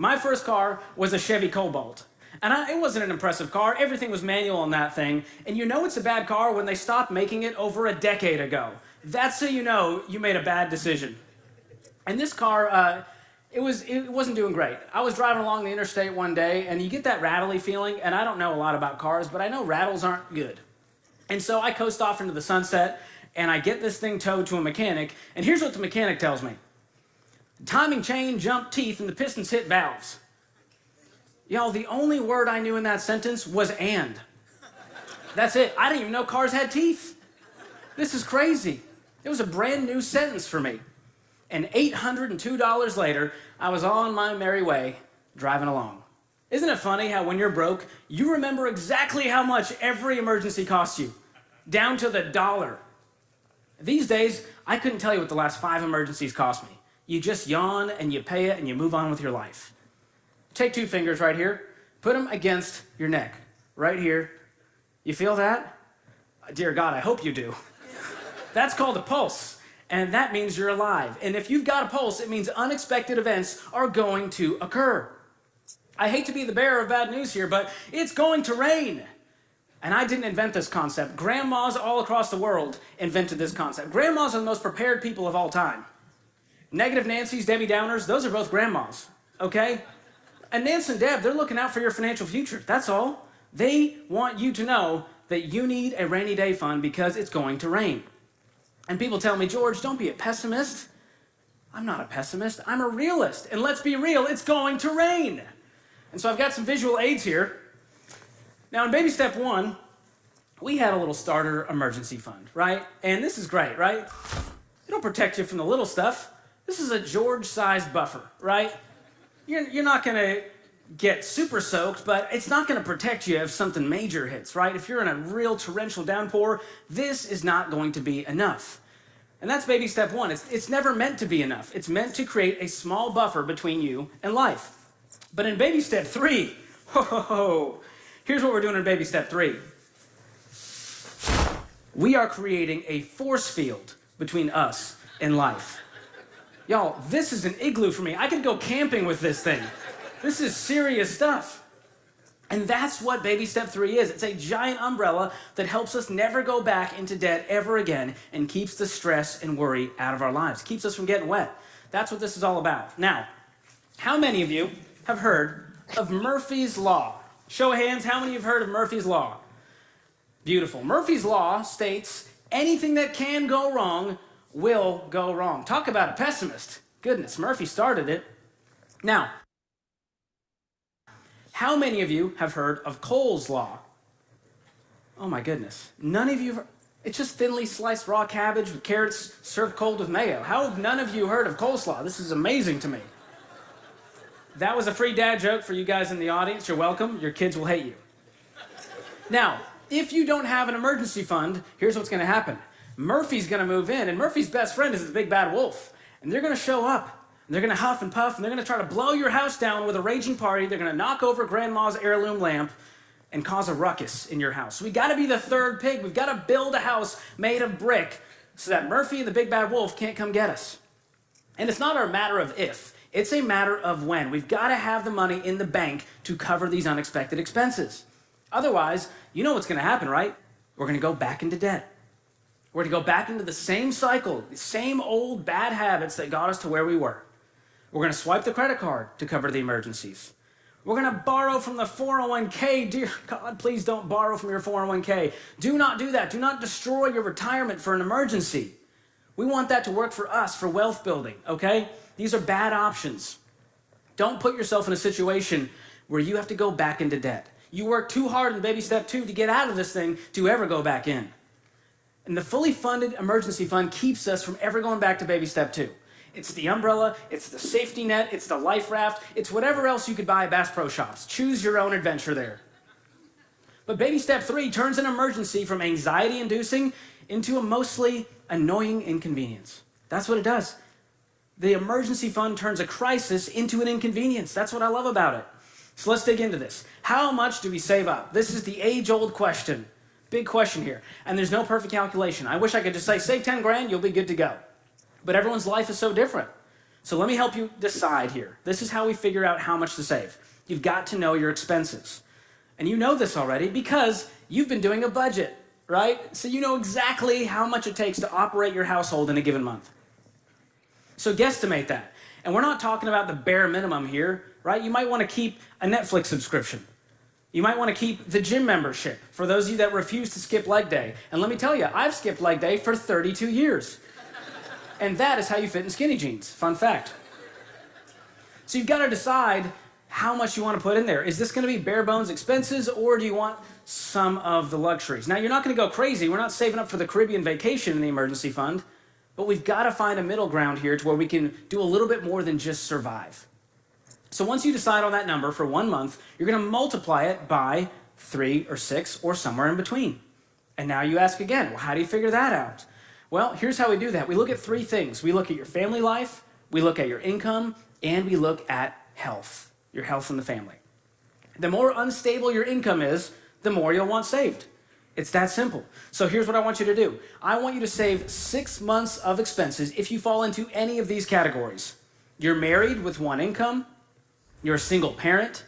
My first car was a Chevy Cobalt. And I, it wasn't an impressive car. Everything was manual on that thing. And you know it's a bad car when they stopped making it over a decade ago. That's so you know you made a bad decision. And this car, uh, it was it wasn't doing great. I was driving along the interstate one day, and you get that rattly feeling. And I don't know a lot about cars, but I know rattles aren't good. And so I coast off into the sunset, and I get this thing towed to a mechanic. And here's what the mechanic tells me: timing chain jumped teeth, and the pistons hit valves. Y'all, the only word I knew in that sentence was and. That's it. I didn't even know cars had teeth. This is crazy. It was a brand new sentence for me. And $802 later, I was on my merry way driving along. Isn't it funny how when you're broke, you remember exactly how much every emergency costs you, down to the dollar? These days, I couldn't tell you what the last five emergencies cost me. You just yawn and you pay it and you move on with your life. Take two fingers right here, put them against your neck, right here. You feel that? Dear God, I hope you do. That's called a pulse, and that means you're alive. And if you've got a pulse, it means unexpected events are going to occur. I hate to be the bearer of bad news here, but it's going to rain. And I didn't invent this concept. Grandmas all across the world invented this concept. Grandmas are the most prepared people of all time. Negative Nancy's, Debbie Downers, those are both grandmas, okay? And Nance and Deb, they're looking out for your financial future. That's all. They want you to know that you need a rainy day fund because it's going to rain. And people tell me, George, don't be a pessimist. I'm not a pessimist, I'm a realist. And let's be real, it's going to rain. And so I've got some visual aids here. Now, in baby step one, we had a little starter emergency fund, right? And this is great, right? It'll protect you from the little stuff. This is a George sized buffer, right? You're, you're not gonna get super soaked, but it's not gonna protect you if something major hits, right? If you're in a real torrential downpour, this is not going to be enough. And that's baby step one. It's, it's never meant to be enough. It's meant to create a small buffer between you and life. But in baby step three, ho, ho, ho, here's what we're doing in baby step three. We are creating a force field between us and life. Y'all, this is an igloo for me. I could go camping with this thing. This is serious stuff. And that's what baby step three is. It's a giant umbrella that helps us never go back into debt ever again and keeps the stress and worry out of our lives, keeps us from getting wet. That's what this is all about. Now, how many of you have heard of Murphy's Law? Show of hands, how many have heard of Murphy's Law? Beautiful. Murphy's Law states anything that can go wrong will go wrong. Talk about a pessimist. Goodness, Murphy started it. Now, how many of you have heard of Cole's Law? Oh my goodness. None of you, it's just thinly sliced raw cabbage with carrots served cold with mayo. How have none of you heard of coleslaw? This is amazing to me. That was a free dad joke for you guys in the audience. You're welcome. Your kids will hate you. Now, if you don't have an emergency fund, here's what's going to happen Murphy's going to move in, and Murphy's best friend is the big bad wolf. And they're going to show up. And they're going to huff and puff, and they're going to try to blow your house down with a raging party. They're going to knock over grandma's heirloom lamp and cause a ruckus in your house. We got to be the third pig. We've got to build a house made of brick so that Murphy and the big bad wolf can't come get us. And it's not a matter of if, it's a matter of when. We've got to have the money in the bank to cover these unexpected expenses. Otherwise, you know what's going to happen, right? We're going to go back into debt. We're to go back into the same cycle, the same old bad habits that got us to where we were. We're going to swipe the credit card to cover the emergencies. We're going to borrow from the 401k. Dear God, please don't borrow from your 401k. Do not do that. Do not destroy your retirement for an emergency. We want that to work for us, for wealth building, okay? These are bad options. Don't put yourself in a situation where you have to go back into debt. You work too hard in baby step two to get out of this thing to ever go back in. And the fully funded emergency fund keeps us from ever going back to baby step two. It's the umbrella, it's the safety net, it's the life raft, it's whatever else you could buy at Bass Pro Shops. Choose your own adventure there. But baby step three turns an emergency from anxiety inducing into a mostly annoying inconvenience. That's what it does. The emergency fund turns a crisis into an inconvenience. That's what I love about it. So let's dig into this. How much do we save up? This is the age old question. Big question here. And there's no perfect calculation. I wish I could just say, save 10 grand, you'll be good to go. But everyone's life is so different. So let me help you decide here. This is how we figure out how much to save. You've got to know your expenses. And you know this already because you've been doing a budget, right? So you know exactly how much it takes to operate your household in a given month. So guesstimate that. And we're not talking about the bare minimum here, right? You might want to keep a Netflix subscription. You might want to keep the gym membership for those of you that refuse to skip leg day. And let me tell you, I've skipped leg day for 32 years. And that is how you fit in skinny jeans. Fun fact. So you've got to decide how much you want to put in there. Is this going to be bare bones expenses or do you want some of the luxuries? Now, you're not going to go crazy. We're not saving up for the Caribbean vacation in the emergency fund, but we've got to find a middle ground here to where we can do a little bit more than just survive. So once you decide on that number for one month, you're going to multiply it by three or six or somewhere in between. And now you ask again, well, how do you figure that out? Well, here's how we do that. We look at three things. We look at your family life, we look at your income, and we look at health, your health in the family. The more unstable your income is, the more you'll want saved. It's that simple. So here's what I want you to do. I want you to save six months of expenses if you fall into any of these categories. You're married with one income, you're a single parent,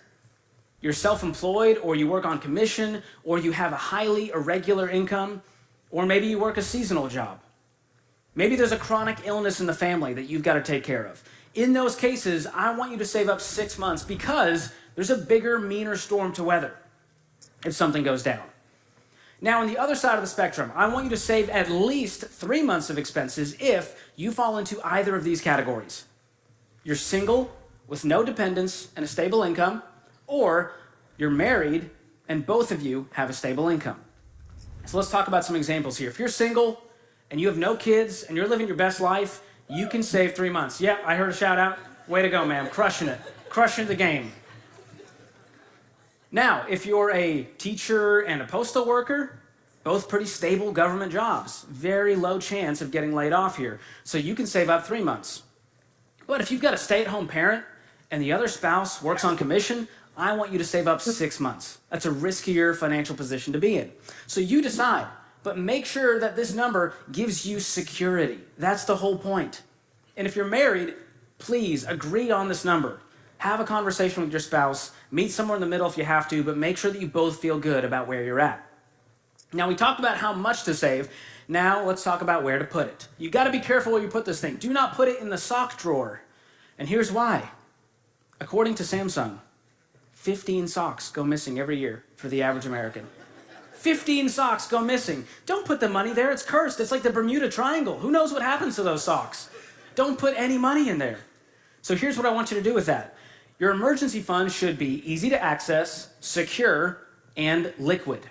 you're self employed, or you work on commission, or you have a highly irregular income, or maybe you work a seasonal job. Maybe there's a chronic illness in the family that you've got to take care of. In those cases, I want you to save up six months because there's a bigger, meaner storm to weather if something goes down. Now, on the other side of the spectrum, I want you to save at least three months of expenses if you fall into either of these categories. You're single with no dependents and a stable income, or you're married and both of you have a stable income. So let's talk about some examples here. If you're single and you have no kids and you're living your best life, you can save three months. Yeah, I heard a shout out. Way to go, ma'am. Crushing it. Crushing the game. Now, if you're a teacher and a postal worker, both pretty stable government jobs, very low chance of getting laid off here. So you can save up three months. But if you've got a stay at home parent and the other spouse works on commission, I want you to save up six months. That's a riskier financial position to be in. So you decide, but make sure that this number gives you security. That's the whole point. And if you're married, please agree on this number. Have a conversation with your spouse, meet somewhere in the middle if you have to, but make sure that you both feel good about where you're at. Now, we talked about how much to save. Now, let's talk about where to put it. You've got to be careful where you put this thing. Do not put it in the sock drawer. And here's why. According to Samsung, 15 socks go missing every year for the average American. 15 socks go missing. Don't put the money there, it's cursed. It's like the Bermuda Triangle. Who knows what happens to those socks? Don't put any money in there. So here's what I want you to do with that. Your emergency fund should be easy to access, secure, and liquid.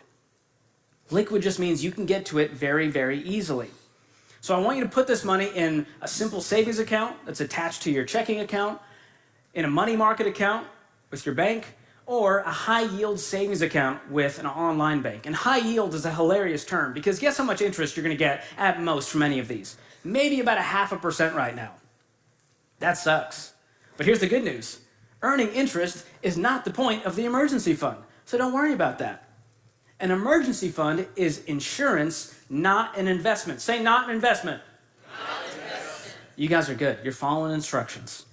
Liquid just means you can get to it very, very easily. So I want you to put this money in a simple savings account that's attached to your checking account, in a money market account with your bank, or a high yield savings account with an online bank. And high yield is a hilarious term because guess how much interest you're going to get at most from any of these? Maybe about a half a percent right now. That sucks. But here's the good news earning interest is not the point of the emergency fund. So don't worry about that. An emergency fund is insurance, not an investment. Say, not an investment. Not an investment. You guys are good. You're following instructions.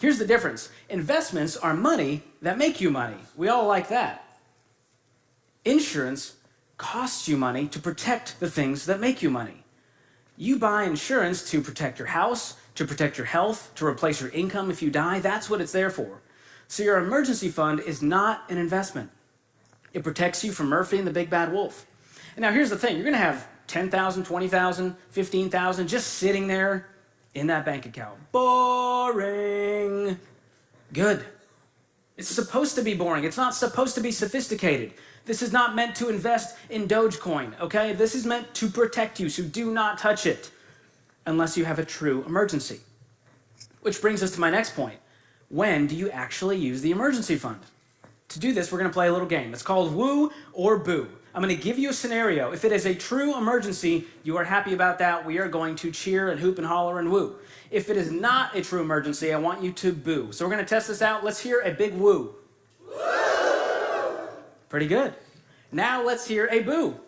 Here's the difference investments are money that make you money. We all like that. Insurance costs you money to protect the things that make you money. You buy insurance to protect your house, to protect your health, to replace your income if you die. That's what it's there for. So your emergency fund is not an investment. It protects you from Murphy and the big bad wolf. And now here's the thing, you're going to have 10,000, 20,000, 15,000 just sitting there in that bank account. Boring. Good. It's supposed to be boring. It's not supposed to be sophisticated. This is not meant to invest in Dogecoin, okay? This is meant to protect you, so do not touch it unless you have a true emergency. Which brings us to my next point. When do you actually use the emergency fund? To do this, we're going to play a little game. It's called Woo or Boo. I'm going to give you a scenario. If it is a true emergency, you are happy about that. We are going to cheer and hoop and holler and woo. If it is not a true emergency, I want you to boo. So we're going to test this out. Let's hear a big woo. Woo! Pretty good. Now let's hear a boo.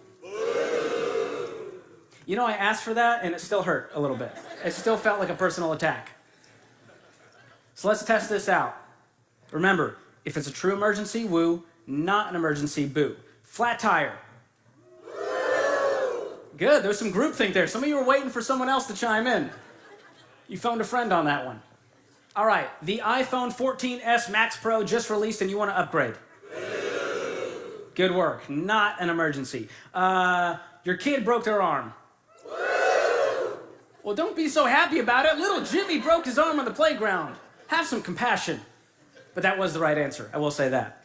You know, I asked for that and it still hurt a little bit. It still felt like a personal attack. So let's test this out. Remember, if it's a true emergency, woo. Not an emergency, boo. Flat tire. Good, there's some groupthink there. Some of you were waiting for someone else to chime in. You phoned a friend on that one. All right, the iPhone 14s Max Pro just released and you want to upgrade. Good work. Not an emergency. Uh, your kid broke their arm. Well, don't be so happy about it. Little Jimmy broke his arm on the playground. Have some compassion. But that was the right answer. I will say that.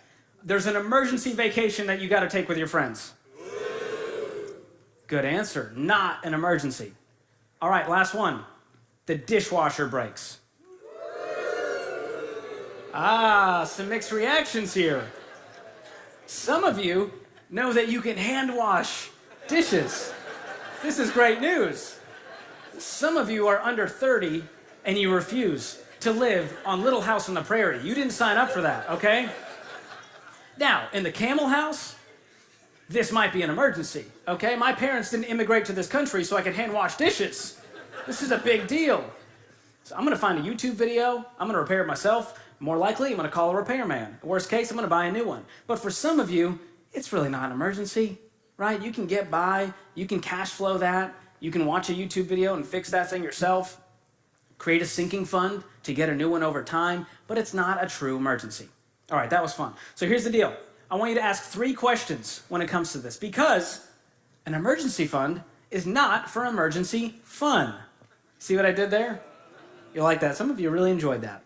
There's an emergency vacation that you got to take with your friends. Good answer. Not an emergency. All right, last one. The dishwasher breaks. Ah, some mixed reactions here. Some of you know that you can hand wash dishes. This is great news. Some of you are under 30 and you refuse to live on Little House on the Prairie. You didn't sign up for that, okay? Now, in the Kamel house, this might be an emergency, okay? My parents didn't immigrate to this country so I could hand wash dishes. This is a big deal. So I'm gonna find a YouTube video, I'm gonna repair it myself. More likely, I'm gonna call a repairman. Worst case, I'm gonna buy a new one. But for some of you, it's really not an emergency, right? You can get by, you can cash flow that, you can watch a YouTube video and fix that thing yourself, create a sinking fund to get a new one over time, but it's not a true emergency. All right, that was fun. So here's the deal I want you to ask three questions when it comes to this because an emergency fund is not for emergency fun. See what I did there? You like that? Some of you really enjoyed that.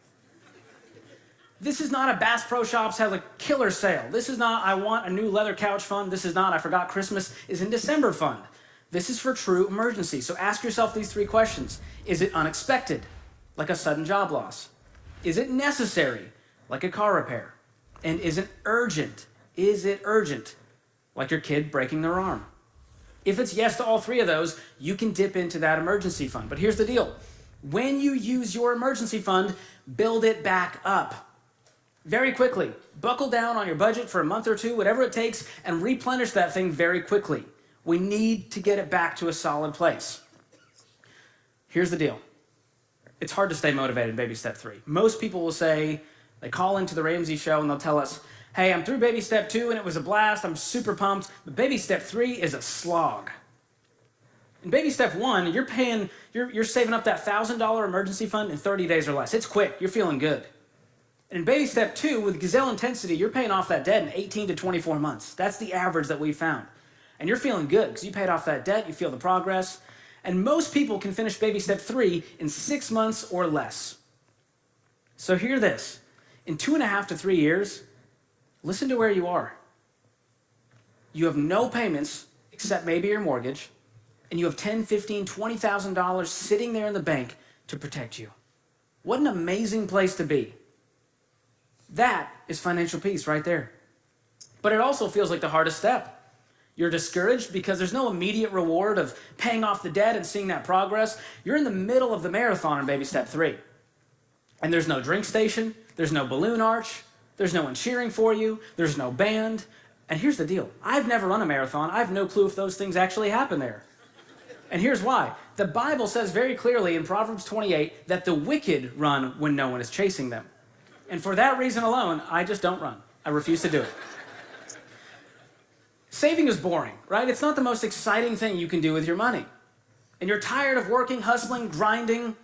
This is not a Bass Pro Shops has a killer sale. This is not I want a new leather couch fund. This is not I forgot Christmas is in December fund. This is for true emergency. So ask yourself these three questions. Is it unexpected, like a sudden job loss? Is it necessary, like a car repair? And is it urgent? Is it urgent, like your kid breaking their arm? If it's yes to all three of those, you can dip into that emergency fund. But here's the deal when you use your emergency fund, build it back up very quickly. Buckle down on your budget for a month or two, whatever it takes, and replenish that thing very quickly. We need to get it back to a solid place. Here's the deal it's hard to stay motivated, baby step three. Most people will say, they call into the Ramsey show and they'll tell us, hey, I'm through baby step two and it was a blast, I'm super pumped, but baby step three is a slog. In baby step one, you're paying, you're, you're saving up that $1,000 emergency fund in 30 days or less. It's quick, you're feeling good. And in baby step two, with Gazelle intensity, you're paying off that debt in 18 to 24 months. That's the average that we found. And you're feeling good because you paid off that debt, you feel the progress. And most people can finish baby step three in six months or less. So hear this in two and a half to three years, listen to where you are. You have no payments except maybe your mortgage, and you have $10, $15, $20,000 sitting there in the bank to protect you. What an amazing place to be. That is financial peace right there. But it also feels like the hardest step. You're discouraged because there's no immediate reward of paying off the debt and seeing that progress. You're in the middle of the marathon in baby step three. And there's no drink station, there's no balloon arch, there's no one cheering for you, there's no band. And here's the deal I've never run a marathon, I have no clue if those things actually happen there. And here's why. The Bible says very clearly in Proverbs 28 that the wicked run when no one is chasing them. And for that reason alone, I just don't run. I refuse to do it. Saving is boring, right? It's not the most exciting thing you can do with your money. And you're tired of working, hustling, grinding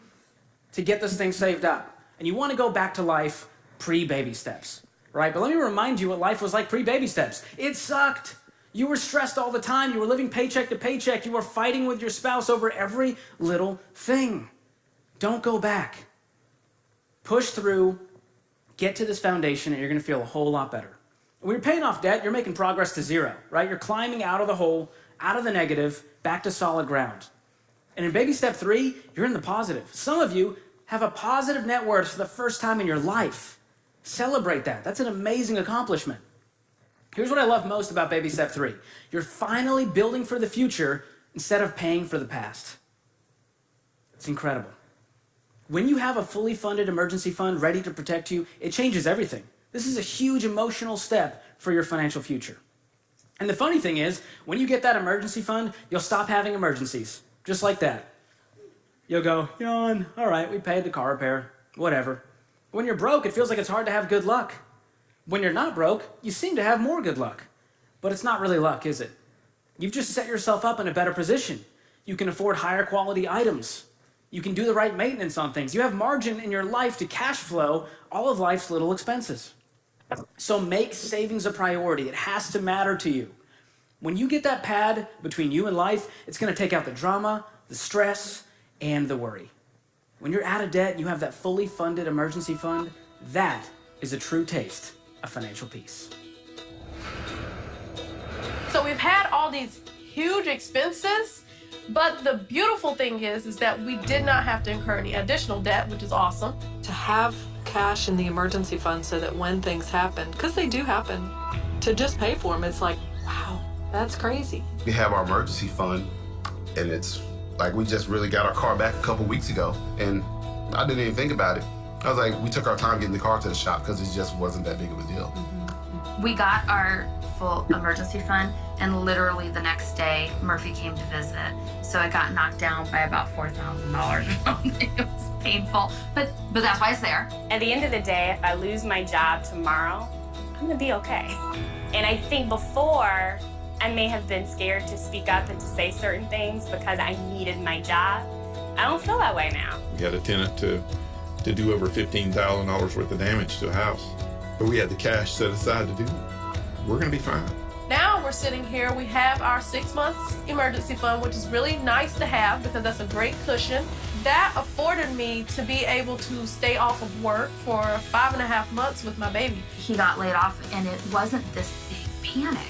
to get this thing saved up. And you want to go back to life pre baby steps, right? But let me remind you what life was like pre baby steps. It sucked. You were stressed all the time. You were living paycheck to paycheck. You were fighting with your spouse over every little thing. Don't go back. Push through, get to this foundation, and you're going to feel a whole lot better. When you're paying off debt, you're making progress to zero, right? You're climbing out of the hole, out of the negative, back to solid ground. And in baby step three, you're in the positive. Some of you have a positive net worth for the first time in your life. Celebrate that. That's an amazing accomplishment. Here's what I love most about baby step three you're finally building for the future instead of paying for the past. It's incredible. When you have a fully funded emergency fund ready to protect you, it changes everything. This is a huge emotional step for your financial future. And the funny thing is, when you get that emergency fund, you'll stop having emergencies. Just like that. You'll go, yawn, all right, we paid the car repair, whatever. When you're broke, it feels like it's hard to have good luck. When you're not broke, you seem to have more good luck. But it's not really luck, is it? You've just set yourself up in a better position. You can afford higher quality items. You can do the right maintenance on things. You have margin in your life to cash flow all of life's little expenses. So make savings a priority. It has to matter to you. When you get that pad between you and life, it's going to take out the drama, the stress, and the worry. When you're out of debt, you have that fully funded emergency fund. That is a true taste of financial peace. So we've had all these huge expenses, but the beautiful thing is, is that we did not have to incur any additional debt, which is awesome. To have cash in the emergency fund so that when things happen, because they do happen, to just pay for them, it's like, wow, that's crazy. We have our emergency fund, and it's like we just really got our car back a couple weeks ago, and I didn't even think about it. I was like, we took our time getting the car to the shop because it just wasn't that big of a deal. Mm-hmm. We got our full emergency fund, and literally the next day, Murphy came to visit. So it got knocked down by about four thousand dollars. it was painful, but but that's why it's there. At the end of the day, if I lose my job tomorrow, I'm gonna be okay. And I think before, I may have been scared to speak up and to say certain things because I needed my job. I don't feel that way now. We had a tenant to to do over fifteen thousand dollars worth of damage to a house, but we had the cash set aside to do it. We're gonna be fine. Now we're sitting here, we have our six months emergency fund, which is really nice to have because that's a great cushion. That afforded me to be able to stay off of work for five and a half months with my baby. He got laid off, and it wasn't this big panic.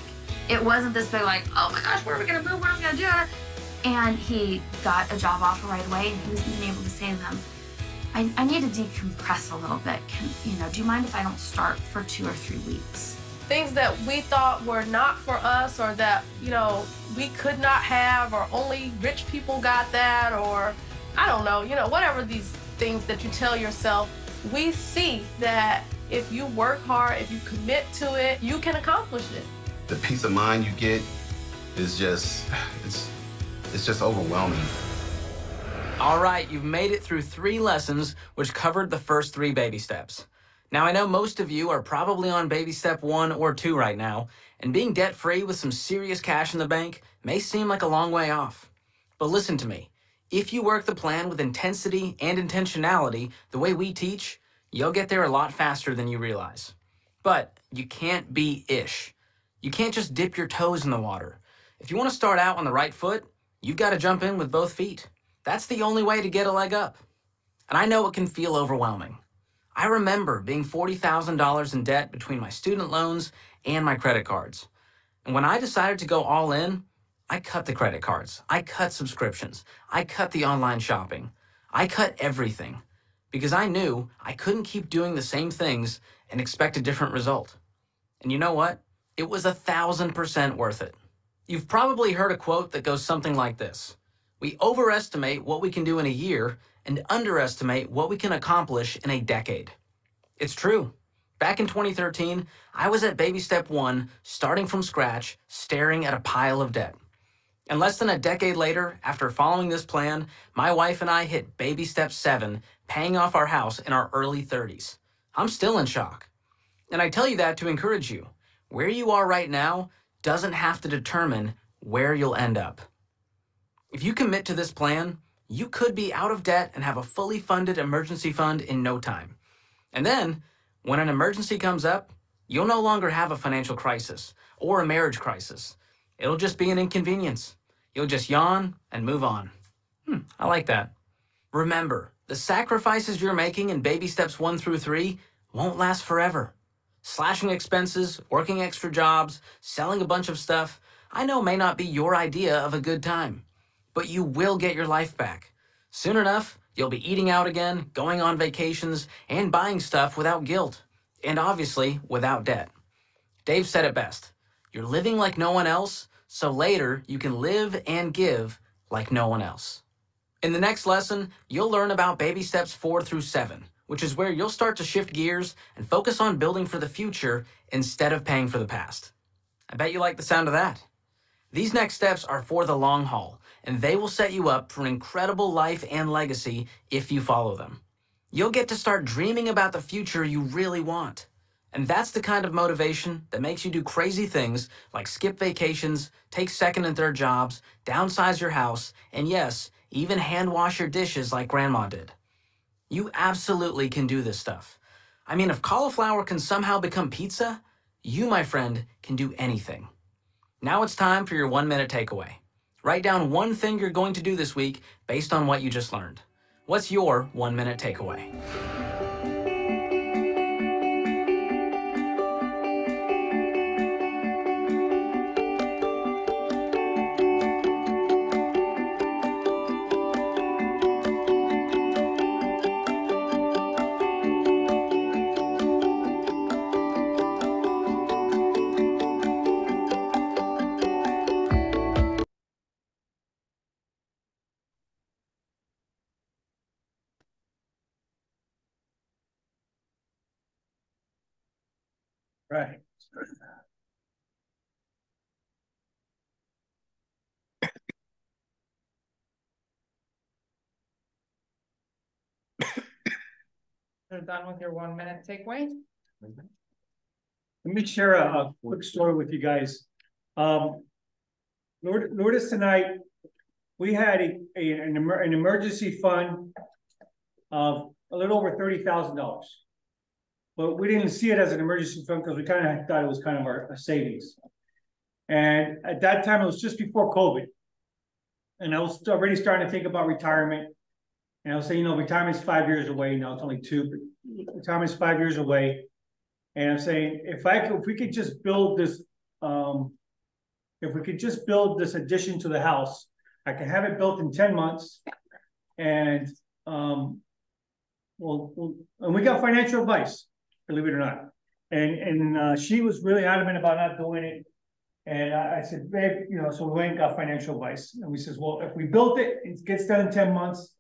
It wasn't this big like, oh my gosh, where are we gonna move? What are we gonna do? And he got a job offer right away, and he was even able to say to them, I, I need to decompress a little bit. Can, you know, do you mind if I don't start for two or three weeks? Things that we thought were not for us or that, you know, we could not have or only rich people got that or I don't know, you know, whatever these things that you tell yourself, we see that if you work hard, if you commit to it, you can accomplish it. The peace of mind you get is just, it's, it's just overwhelming. All right, you've made it through three lessons, which covered the first three baby steps. Now, I know most of you are probably on baby step one or two right now, and being debt free with some serious cash in the bank may seem like a long way off. But listen to me if you work the plan with intensity and intentionality, the way we teach, you'll get there a lot faster than you realize. But you can't be ish. You can't just dip your toes in the water. If you want to start out on the right foot, you've got to jump in with both feet. That's the only way to get a leg up. And I know it can feel overwhelming. I remember being $40,000 in debt between my student loans and my credit cards. And when I decided to go all in, I cut the credit cards. I cut subscriptions. I cut the online shopping. I cut everything because I knew I couldn't keep doing the same things and expect a different result. And you know what? It was a thousand percent worth it. You've probably heard a quote that goes something like this We overestimate what we can do in a year and underestimate what we can accomplish in a decade. It's true. Back in 2013, I was at baby step one, starting from scratch, staring at a pile of debt. And less than a decade later, after following this plan, my wife and I hit baby step seven, paying off our house in our early 30s. I'm still in shock. And I tell you that to encourage you. Where you are right now doesn't have to determine where you'll end up. If you commit to this plan, you could be out of debt and have a fully funded emergency fund in no time. And then, when an emergency comes up, you'll no longer have a financial crisis or a marriage crisis. It'll just be an inconvenience. You'll just yawn and move on. Hmm, I like that. Remember, the sacrifices you're making in baby steps one through three won't last forever. Slashing expenses, working extra jobs, selling a bunch of stuff, I know may not be your idea of a good time, but you will get your life back. Soon enough, you'll be eating out again, going on vacations, and buying stuff without guilt, and obviously without debt. Dave said it best you're living like no one else, so later you can live and give like no one else. In the next lesson, you'll learn about baby steps four through seven, which is where you'll start to shift gears and focus on building for the future instead of paying for the past. I bet you like the sound of that. These next steps are for the long haul, and they will set you up for an incredible life and legacy if you follow them. You'll get to start dreaming about the future you really want. And that's the kind of motivation that makes you do crazy things like skip vacations, take second and third jobs, downsize your house, and yes, even hand wash your dishes like grandma did. You absolutely can do this stuff. I mean, if cauliflower can somehow become pizza, you, my friend, can do anything. Now it's time for your one minute takeaway. Write down one thing you're going to do this week based on what you just learned. What's your one minute takeaway? You're done with your one minute takeaway? Let me share a, a quick story with you guys. Um, Lourdes, Lourdes tonight, we had a, a, an, emer- an emergency fund of a little over thirty thousand dollars. But we didn't see it as an emergency fund because we kind of thought it was kind of our, our savings. And at that time, it was just before COVID. And I was already starting to think about retirement. And I was saying, you know, retirement's five years away. Now it's only two, but retirement's five years away. And I'm saying, if I could, if we could just build this, um, if we could just build this addition to the house, I can have it built in ten months. And, um, well, and we got financial advice, believe it or not. And, and, uh, she was really adamant about not doing it. And I, I said, babe, you know, so we went and got financial advice. And we says, well, if we built it, it gets done in ten months.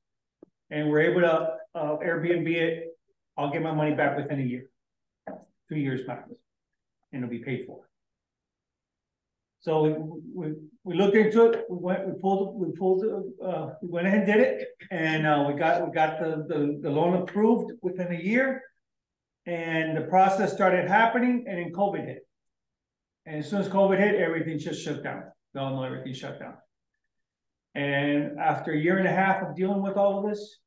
And we're able to, uh, Airbnb it, I'll get my money back within a year. Two years back. And it'll be paid for. So we, we, we looked into it, we went, we pulled, we pulled, uh, we went ahead and did it, and, uh, we got, we got the, the, the loan approved within a year. And the process started happening, and then COVID hit. And as soon as COVID hit, everything just shut down, we all know everything shut down. And after a year and a half of dealing with all of this,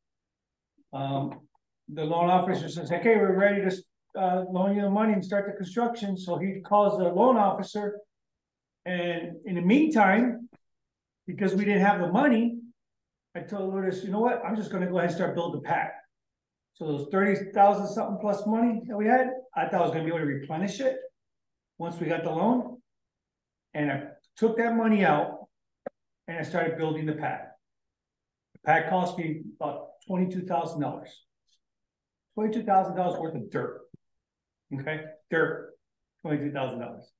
um, the loan officer says, okay, we're ready to, uh, loan you the money and start the construction, so he calls the loan officer. And in the meantime, because we didn't have the money, I told Lourdes, you know what, I'm just gonna go ahead and start building the pad. So those thirty thousand something plus money that we had, I thought I was gonna be able to replenish it, once we got the loan. And I took that money out, and I started building the pad. The pad cost me about twenty-two thousand dollars. Twenty-two thousand dollars worth of dirt. Okay, dirt, twenty-two thousand dollars.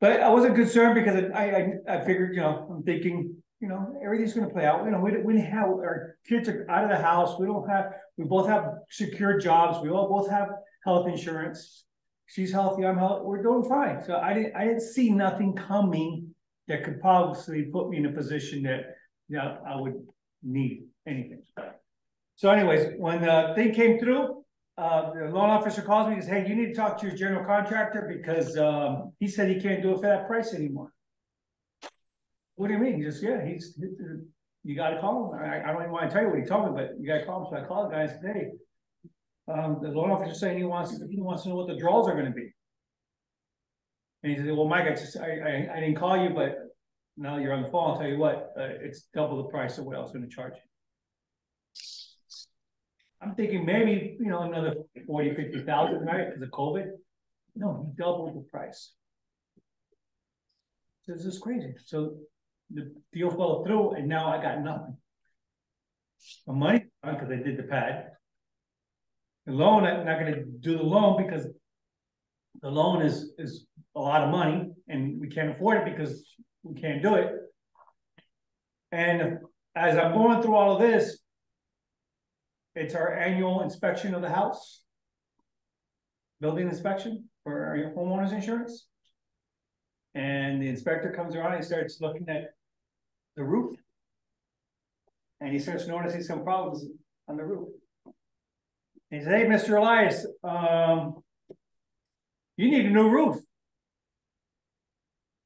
But I wasn't concerned because I, I, I figured, you know, I'm thinking, you know, everything's gonna play out, you know, we, we have, our kids are out of the house, we don't have, we both have secure jobs, we all both have health insurance. She's healthy, I'm healthy, we're doing fine, so I didn't, I didn't see nothing coming that could possibly put me in a position that, yeah, I would need anything. So anyways, when the thing came through, uh, the loan officer calls me and says, hey, you need to talk to your general contractor because, um, he said he can't do it for that price anymore. What do you mean? He says, yeah, he's, you gotta call him. I, I don't even wanna tell you what he told me, but you gotta call him. So I called the guy and said, hey, um, the loan officer saying he wants, he wants to know what the draws are gonna be. And he said, well, Mike, I just, I, I, I didn't call you, but now you're on the phone, I'll tell you what, uh, it's double the price of what I was gonna charge you. I'm thinking maybe, you know, another forty, fifty thousand, right, because of COVID. No, he doubled the price. This is crazy. So the deal fell through and now I got nothing. The money, because I did the pad. The loan, I'm not gonna do the loan because the loan is, is a lot of money and we can't afford it because we can't do it. And as I'm going through all of this, it's our annual inspection of the house. Building inspection for our homeowners insurance. And the inspector comes around and starts looking at the roof. And he starts noticing some problems on the roof. He says, hey, Mr. Elias, um, you need a new roof.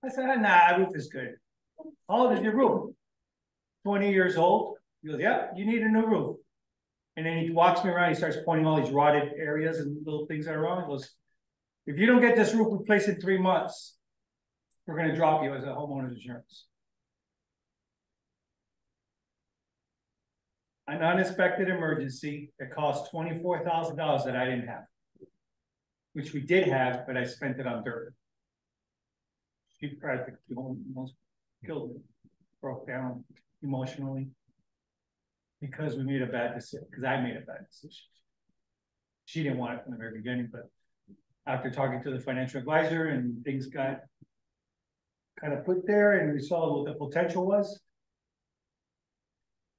I said, nah, roof is good. How old is your roof? 20 years old. He goes, yeah, you need a new roof. And then he walks me around, he starts pointing all these rotted areas and little things that are wrong. He goes, if you don't get this roof replaced in three months, we're gonna drop you as a homeowner's insurance. An unexpected emergency that cost twenty-four thousand dollars that I didn't have. Which we did have, but I spent it on dirt. She practically almost killed me, broke down emotionally. Because we made a bad decision, because I made a bad decision. She didn't want it from the very beginning, but after talking to the financial advisor and things got kind of put there and we saw what the potential was.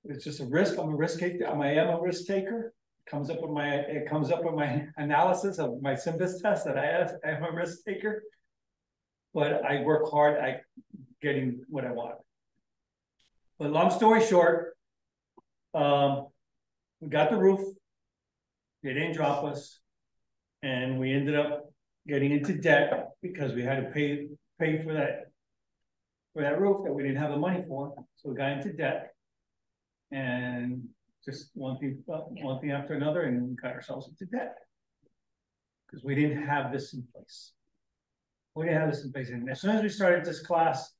It's just a risk. I'm a risk taker. I am a risk taker. Comes up with my it comes up with my analysis of my Symbis test that I have, I am a risk taker. But I work hard at getting what I want. But long story short, um, we got the roof. They didn't drop us. And we ended up getting into debt because we had to pay pay for that for that roof that we didn't have the money for. So we got into debt. And just one thing, one thing after another, and we got ourselves into debt. Because we didn't have this in place. We have this in place. And as soon as we started this class,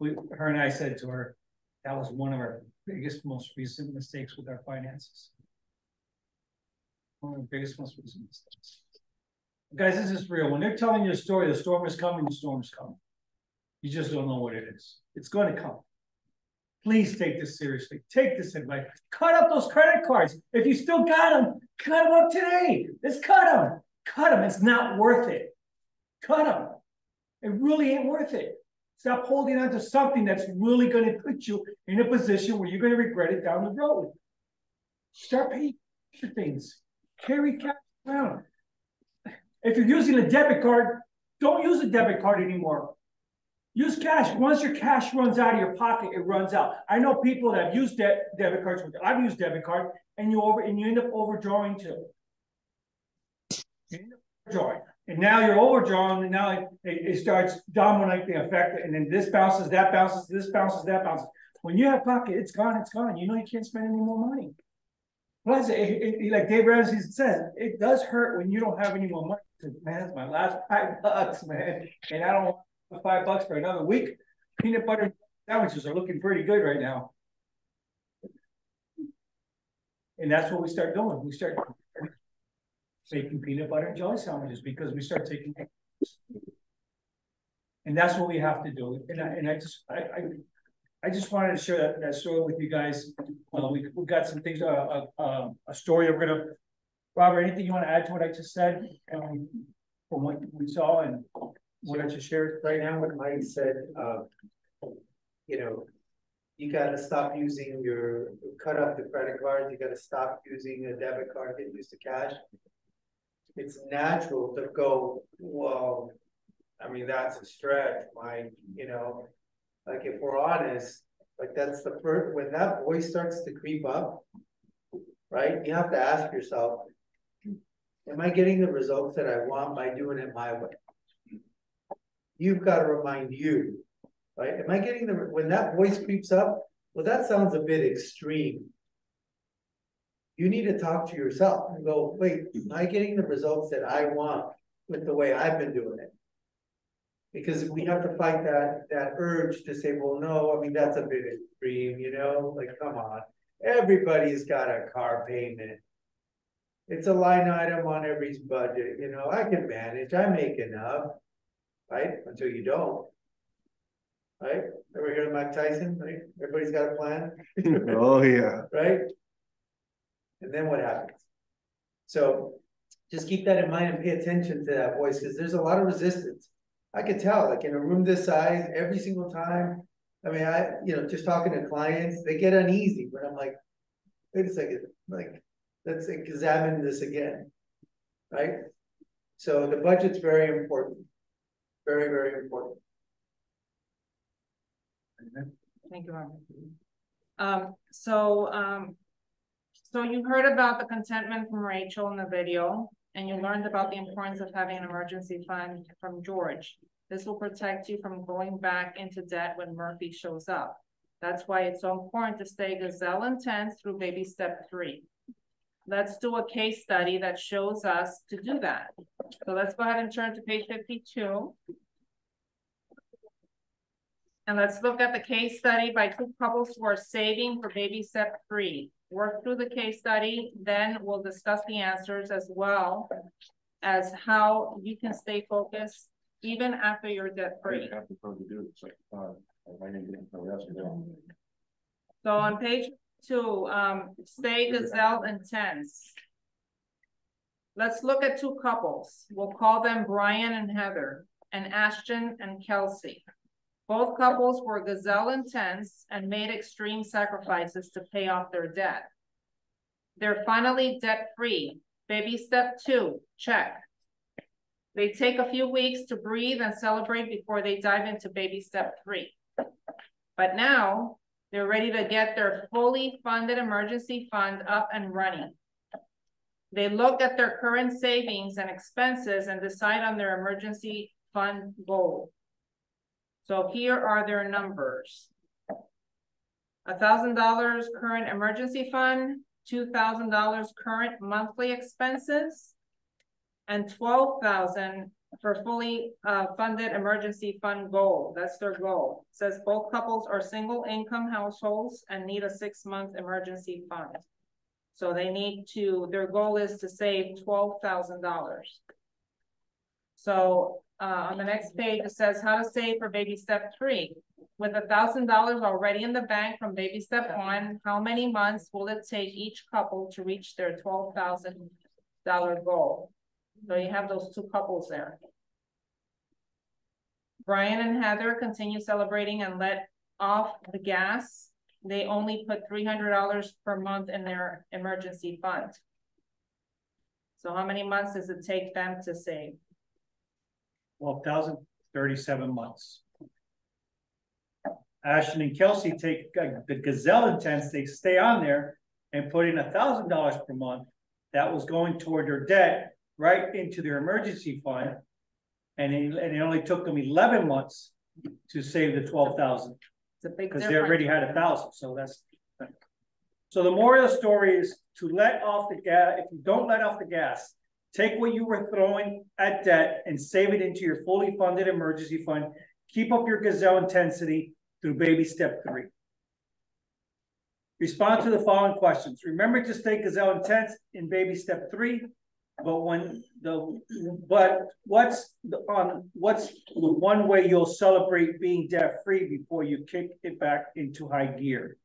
we her and I said to her, that was one of our biggest, most recent mistakes with our finances. One of the biggest, most recent mistakes. Guys, this is real. When they're telling you a story, the storm is coming, the storm is coming. You just don't know what it is. It's going to come. Please take this seriously. Take this advice. Cut up those credit cards. If you still got them, cut them up today. Let's cut them. Cut them. It's not worth it. Cut them. It really ain't worth it. Stop holding on to something that's really going to put you in a position where you're going to regret it down the road. Start paying for things. Carry cash around. If you're using a debit card, don't use a debit card anymore. Use cash. Once your cash runs out of your pocket, it runs out. I know people that have used de debit cards. I've used debit card, and you over and you end up overdrawing too. You end up and now you're overdrawn, and now it, it, starts dominating the effect, and then this bounces, that bounces, this bounces, that bounces. When you have pocket, it's gone, it's gone. You know you can't spend any more money. Plus, it, it, like Dave Ramsey says, it does hurt when you don't have any more money. Man, it's my last five bucks, man, and I don't want five bucks for another week. Peanut butter sandwiches are looking pretty good right now. And that's what we start doing. We start making peanut butter and jelly sandwiches because we start taking and that's what we have to do. And I, and I just I, I, I just wanted to share that, that story with you guys. Uh, we we got some things. Uh, uh, a story we're gonna. Robert, anything you want to add to what I just said um, from what we saw and what I just shared right now? What Mike said, uh, you know, you got to stop using your cut off the credit card. You got to stop using a debit card. Get used to cash. It's natural to go, well, I mean, that's a stretch, Mike, you know, like if we're honest, like that's the first, when that voice starts to creep up. Right, you have to ask yourself. Am I getting the results that I want by doing it my way? You've got to remind you, right? Am I getting the, when that voice creeps up, well, that sounds a bit extreme. You need to talk to yourself and go, wait, am I getting the results that I want with the way I've been doing it? Because we have to fight that, that urge to say, well, no, I mean, that's a bit extreme, you know, like, come on. Everybody's got a car payment. It's a line item on every budget, you know, I can manage, I make enough, right? Until you don't. Right? Ever hear of Mike Tyson, right? Everybody's got a plan. Oh, yeah. Right? And then what happens? So just keep that in mind and pay attention to that voice, because there's a lot of resistance. I could tell, like in a room this size, every single time. I mean, I, you know, just talking to clients, they get uneasy, but I'm like, wait a second, like, let's examine this again. Right? So the budget's very important. Very, very important. Thank you, Robert. Um, so, um, so you heard about the contentment from Rachel in the video, and you learned about the importance of having an emergency fund from George. This will protect you from going back into debt when Murphy shows up. That's why it's so important to stay gazelle intense through baby step three. Let's do a case study that shows us to do that. So let's go ahead and turn to page fifty-two. And let's look at the case study by two couples who are saving for baby step three. Work through the case study, then we'll discuss the answers as well as how you can stay focused even after you're debt free. So on page two, um, stay gazelle intense. Let's look at two couples. We'll call them Brian and Heather and Ashton and Kelsey. Both couples were gazelle intense and made extreme sacrifices to pay off their debt. They're finally debt free. Baby step two, check. They take a few weeks to breathe and celebrate before they dive into baby step three. But now they're ready to get their fully funded emergency fund up and running. They look at their current savings and expenses and decide on their emergency fund goal. So here are their numbers. Thousand dollars current emergency fund, two thousand dollars current monthly expenses, and twelve thousand for fully uh, funded emergency fund goal. That's their goal. It says both couples are single income households and need a six month emergency fund. So they need to, their goal is to save twelve thousand dollars. So uh, on the next page, it says how to save for baby step three. With a thousand dollars already in the bank from baby step one, how many months will it take each couple to reach their twelve thousand dollar goal? So you have those two couples there. Brian and Heather continue celebrating and let off the gas. They only put three hundred dollars per month in their emergency fund. So how many months does it take them to save? Twelve thousand thirty-seven months. Ashton and Kelsey take uh, the gazelle intense, they stay on there and put in a thousand dollars per month. That was going toward their debt right into their emergency fund. And it, and it only took them eleven months to save the twelve thousand. It's Because they already had a thousand, so that's. So the moral of the story is to let off the gas, if you don't let off the gas, take what you were throwing at debt and save it into your fully funded emergency fund. Keep up your gazelle intensity through baby step three. Respond to the following questions. Remember to stay gazelle intense in baby step three. But when the, but what's the, on, what's the one way you'll celebrate being debt free before you kick it back into high gear?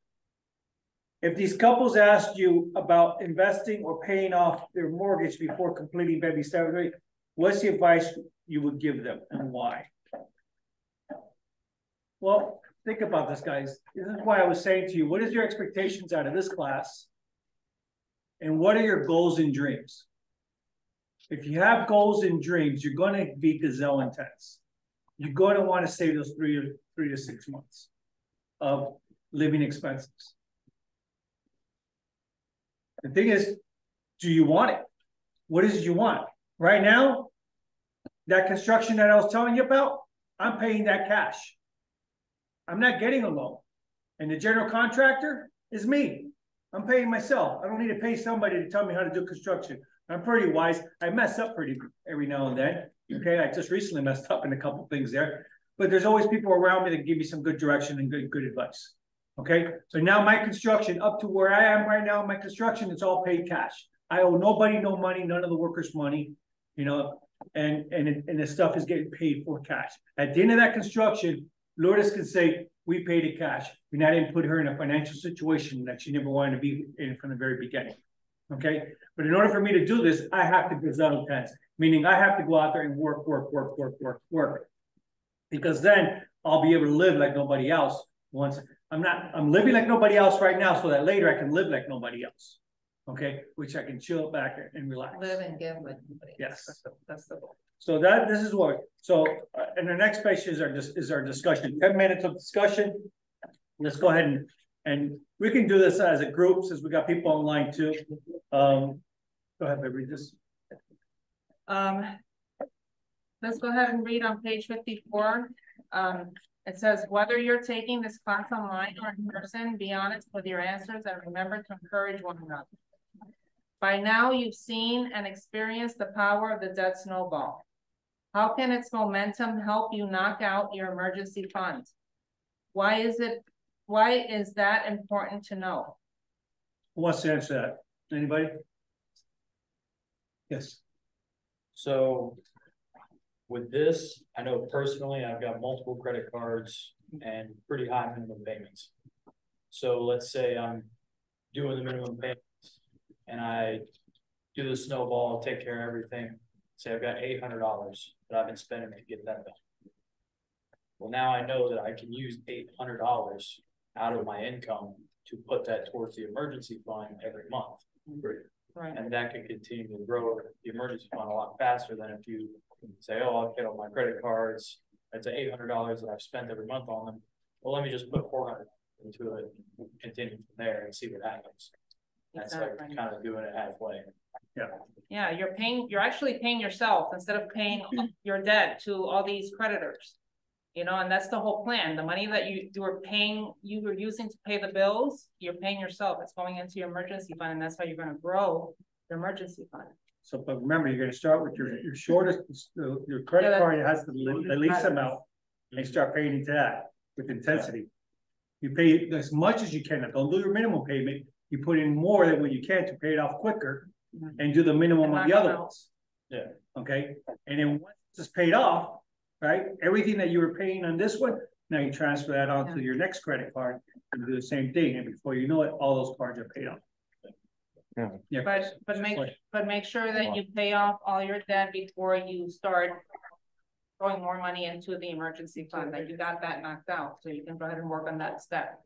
If these couples asked you about investing or paying off their mortgage before completing baby three, what's the advice you would give them and why? Well, think about this, guys. This is why I was saying to you, what is your expectations out of this class? And what are your goals and dreams? If you have goals and dreams, you're gonna be gazelle intense. You're gonna wanna save those three three to six months of living expenses. The thing is, do you want it? What is it you want? Right now, that construction that I was telling you about, I'm paying that cash. I'm not getting a loan. And the general contractor is me. I'm paying myself. I don't need to pay somebody to tell me how to do construction. I'm pretty wise. I mess up pretty every now and then. Okay, I just recently messed up in a couple things there. But there's always people around me that give me some good direction and good good advice. Okay, so now my construction up to where I am right now, my construction, it's all paid cash. I owe nobody no money, none of the workers money, you know, and and and the stuff is getting paid for cash. At the end of that construction, Lourdes can say, we paid it cash. And I didn't put her in a financial situation that she never wanted to be in from the very beginning. Okay, but in order for me to do this, I have to gazelle tents, meaning I have to go out there and work, work, work, work, work, work. Because then I'll be able to live like nobody else once, I'm not, I'm living like nobody else right now, so that later I can live like nobody else. Okay, which I can chill back and relax. Live and give like nobody. Yes. That's the- That's the goal. So that, this is what, so, uh, and the next page is our, is our discussion, ten minutes of discussion. Let's go ahead and, and we can do this as a group, since we got people online too. Um, go ahead, read this. Um, let's go ahead and read on page fifty-four. Um, it says, whether you're taking this class online or in person, be honest with your answers and remember to encourage one another. By now, you've seen and experienced the power of the debt snowball. How can its momentum help you knock out your emergency fund? Why is it, why is that important to know? Who wants to answer that? Anybody? Yes. So with this, I know personally, I've got multiple credit cards and pretty high minimum payments. So let's say I'm doing the minimum payments and I do the snowball, take care of everything. Say I've got eight hundred dollars that I've been spending to get that done. Well, now I know that I can use eight hundred dollars out of my income to put that towards the emergency fund every month. Right. And that can continue to grow the emergency fund a lot faster than if you say, oh, I'll pay all my credit cards. It's eight hundred dollars that I've spent every month on them. Well, let me just put four hundred into it, and continue from there and see what happens. That's like kind of doing it halfway. Yeah. Yeah, you're paying, you're actually paying yourself instead of paying your debt to all these creditors. You know, and that's the whole plan. The money that you, you were paying, you were using to pay the bills, you're paying yourself. It's going into your emergency fund and that's how you're gonna grow the emergency fund. So, but remember, you're gonna start with your, your shortest, your credit Yeah, card has the, the least amount. And start paying into that with intensity. You pay as much as you can, don't do your minimum payment, you put in more than what you can to pay it off quicker. And do the minimum on the other ones, Yeah. okay? And then once it's paid off, right, everything that you were paying on this one, now you transfer that onto your next credit card. And do the same thing, and before you know it, all those cards are paid off. Yeah. Yeah. But, but make, but make sure that you pay off all your debt before you start throwing more money into the emergency fund, that you got that knocked out, so you can go ahead and work on that step.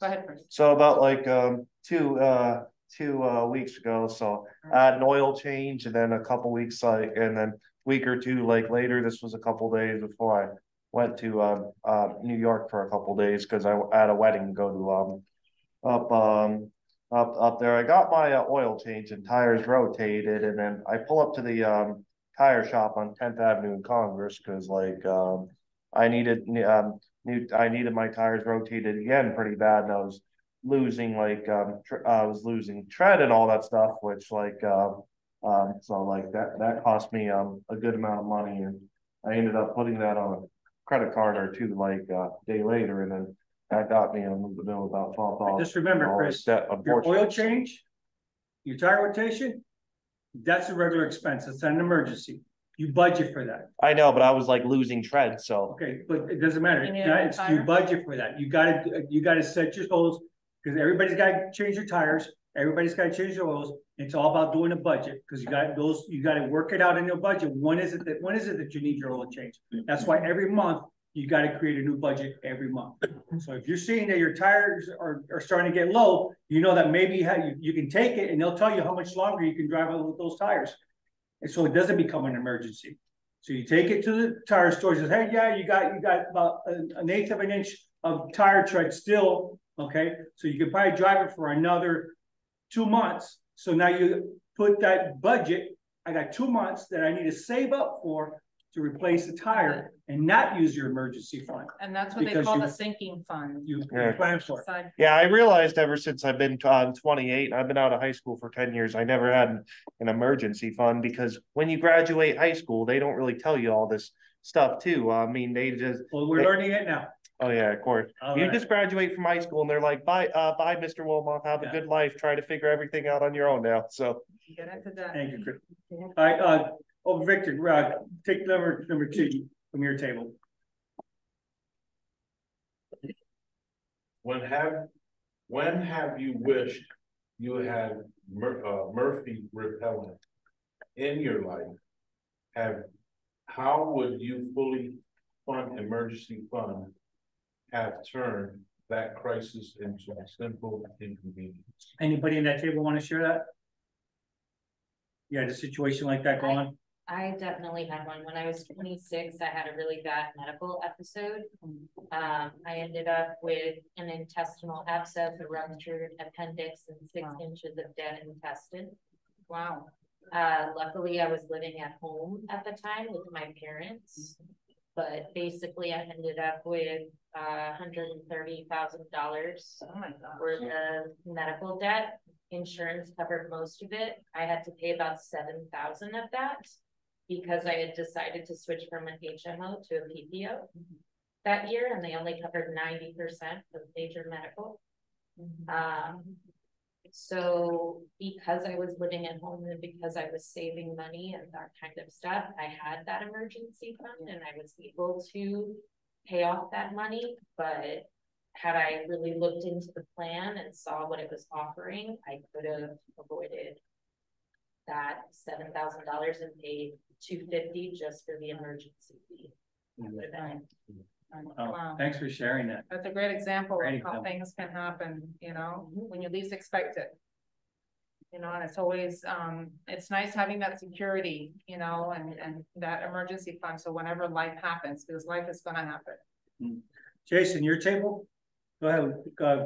Go ahead, Chris. So about like um two uh two uh weeks ago, so I had an oil change and then a couple weeks like and then week or two like later, this was a couple days before I went to um uh New York for a couple days because I had a wedding to go to um up um up up there. I got my uh, oil change and tires rotated and then I pull up to the um tire shop on Tenth Avenue in Congress because like um I needed um new I needed my tires rotated again pretty bad and I was losing like um tr- I was losing tread and all that stuff which like um um so like that that cost me um a good amount of money and I ended up putting that on a credit card or two like uh day later and then that got me in the bill about twelve dollars. Just remember, Chris, your oil change, your tire rotation, that's a regular expense, it's not an emergency. You budget for that. I know, but I was like losing tread, so Okay, but it doesn't matter, You need it's- you budget for that, you gotta, you gotta set your goals. Cause everybody's gotta change their tires, everybody's gotta change their oils, it's all about doing a budget, cause you got those, you gotta work it out in your budget, when is it that, when is it that you need your oil change? That's why every month, you gotta create a new budget every month. So if you're seeing that your tires are, are starting to get low, you know that maybe you have, you, you can take it and they'll tell you how much longer you can drive with those tires. And so it doesn't become an emergency. So you take it to the tire store, says, hey, yeah, you got, you got about an eighth of an inch of tire tread still, okay? So you can probably drive it for another two months. So now you put that budget, I got two months that I need to save up for to replace the tire and not use your emergency fund. And that's what they Because call you- the sinking fund. You Yeah. plan for it. Side- Yeah, I realized ever since I've been uh, 28, I've been out of high school for 10 years. I never had an, an emergency fund because when you graduate high school, they don't really tell you all this stuff too. I mean, they just. Well, we're they- learning it now. Oh yeah, of course. All you right. just graduate from high school and they're like, bye, uh, bye, Mr. Wilmot. Have a good life. Try to figure everything out on your own now. So. Get into that. Thank you, Chris. All right, uh, oh, Victor, uh, take number, number two from your table. When have, when have you wished you had Mur- uh, Murphy repellent in your life? Have, how would you fully fund emergency fund have turned that crisis into a simple inconvenience? Anybody in that table want to share that? You had a situation like that going? I definitely had one. When I was twenty-six, I had a really bad medical episode. Um, I ended up with an intestinal abscess, a ruptured appendix, and six inches of dead intestine. Wow. Uh, luckily, I was living at home at the time with my parents. But basically, I ended up with uh hundred and thirty thousand dollars worth of medical debt. Insurance covered most of it. I had to pay about seven thousand of that because I had decided to switch from an HMO to a PPO that year, and they only covered ninety percent of major medical. Um, so because I was living at home and because I was saving money and that kind of stuff, I had that emergency fund and I was able to pay off that money, but had I really looked into the plan and saw what it was offering, I could have avoided that seven thousand dollars and paid two fifty just for the emergency fee. Oh, Wow. thanks for sharing that. That's a great example Great of how things can happen, you know, when you least expect it. You know, and it's always, um, it's nice having that security, you know, and, and that emergency fund, so whenever life happens, because life is gonna happen. Jason, your table? Go ahead, uh,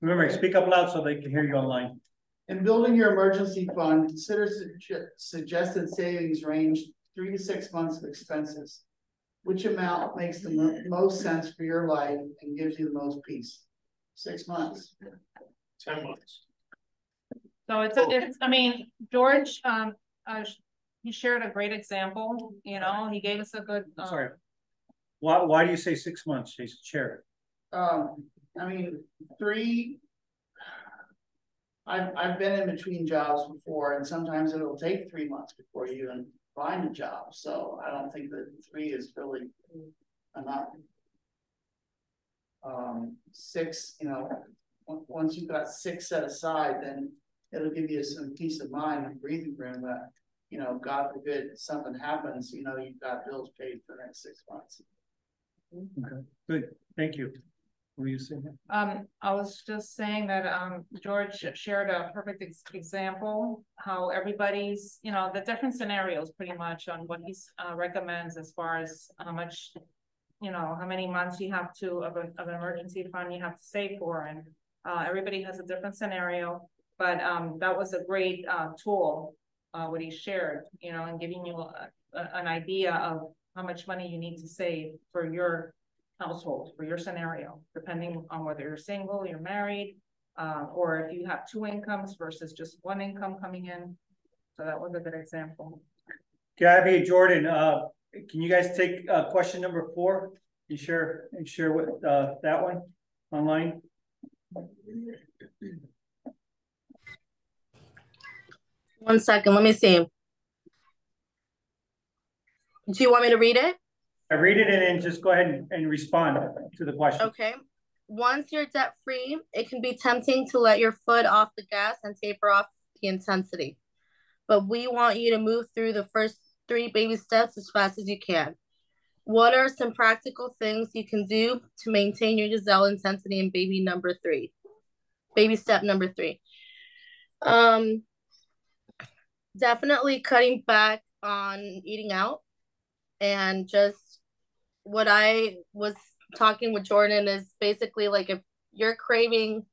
remember, speak up loud so they can hear you online. In building your emergency fund, consider sugge- suggested savings range three to six months of expenses. Which amount makes the mo- most sense for your life and gives you the most peace? Six months. Ten months. So it's, it's, I mean, George, um, uh, he shared a great example, you know, he gave us a good. um, Sorry. Why, why do you say six months, Jason? Share it. Um, I mean, three. I've, I've been in between jobs before and sometimes it'll take three months before you even find a job, so I don't think that three is really enough. Um, six, you know, once you've got six set aside, then it'll give you some peace of mind and breathing room that, you know, God forbid something happens, you know, you've got bills paid for the next six months. Okay, good, thank you. Were you saying? Um, I was just saying that, um, George shared a perfect ex- example, how everybody's, you know, the different scenarios pretty much on what he uh, recommends as far as how much, you know, how many months you have to, of an, of an emergency fund you have to save for, and, uh, everybody has a different scenario, but, um, that was a great, uh, tool, uh, what he shared, you know, and giving you a, a- an idea of how much money you need to save for your household, for your scenario, depending on whether you're single, you're married, uh, or if you have two incomes versus just one income coming in. So that was a good example. Gabby, Jordan, uh, can you guys take, uh, question number four? You share, and share with, uh, that one online? One second, let me see. Do you want me to read it? Read it and then just go ahead and, and respond to the question. Okay. Once you're debt free, it can be tempting to let your foot off the gas and taper off the intensity. But we want you to move through the first three baby steps as fast as you can. What are some practical things you can do to maintain your gazelle intensity in baby number three? Baby step number three. Um, definitely cutting back on eating out. And just what I was talking with Jordan is basically like if you're craving,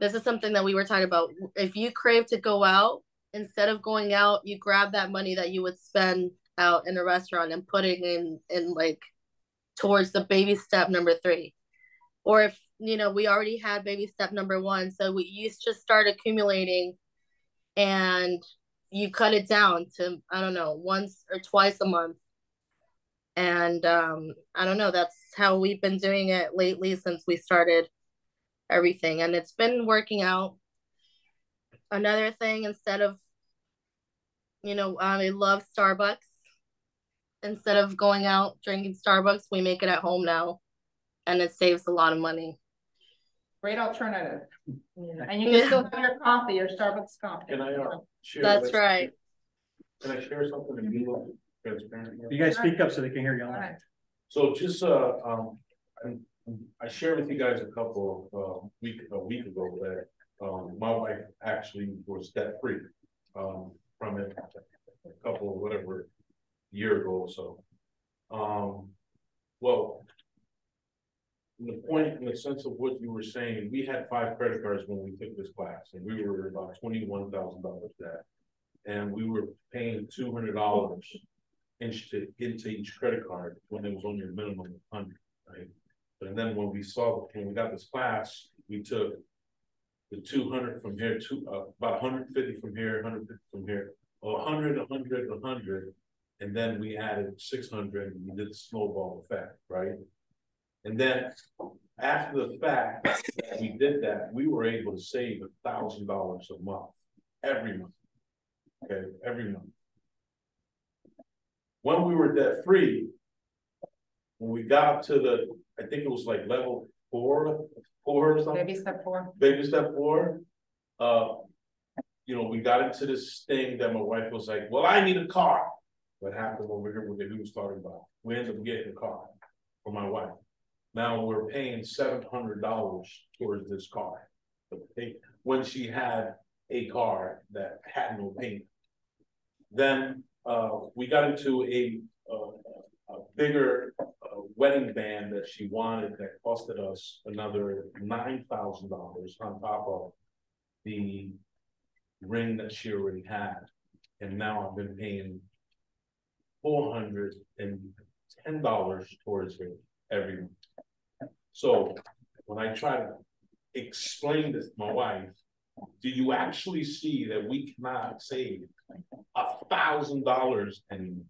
this is something that we were talking about. If you crave to go out, instead of going out, you grab that money that you would spend out in a restaurant and putting in in like towards the baby step number three. Or if you know we already had baby step number one, so we you just start accumulating and you cut it down to I don't know once or twice a month. And um, I don't know. That's how we've been doing it lately since we started everything, and it's been working out. Another thing, instead of you know, um, I love Starbucks. Instead of going out drinking Starbucks, we make it at home now, and it saves a lot of money. Great alternative. And you can still have your coffee, your Starbucks coffee. Can I, uh, share? That's this? right. Can I share something and be a little transparent? You guys speak up so they can hear you. So just, uh, um, I- I shared with you guys a couple, of uh, week, a week ago that, um, my wife actually was debt free. Um, from it, a couple, of whatever, year ago or so. Um, well. The point, in the sense of what you were saying, we had five credit cards when we took this class, and we were about twenty-one thousand dollars debt. And we were paying two hundred dollars into, get into each credit card when it was only a minimum of hundred, right? But then when we saw, when we got this class, we took the two hundred from here, to uh, about hundred and fifty from here, hundred fifty from here, a hundred, a hundred. And then we added six hundred and we did the snowball effect, right? And then after the fact, that we did that, we were able to save a thousand dollars a month, every month. Okay, every month. When we were debt free. When we got to the, I think it was like level four, four or something. Baby step four. Baby step four, uh. You know, we got into this thing that my wife was like, well, I need a car. What happened over here, when we was talking about, we ended up getting a car for my wife. Now we're paying seven hundred dollars towards this car. When she had a car that had no payment. Then, uh, we got into a, uh, a bigger, uh, wedding band that she wanted that costed us another nine thousand dollars on top of the ring that she already had. And now I've been paying four hundred and ten dollars towards it every month. So when I try to explain this to my wife, do you actually see that we cannot save a thousand dollars and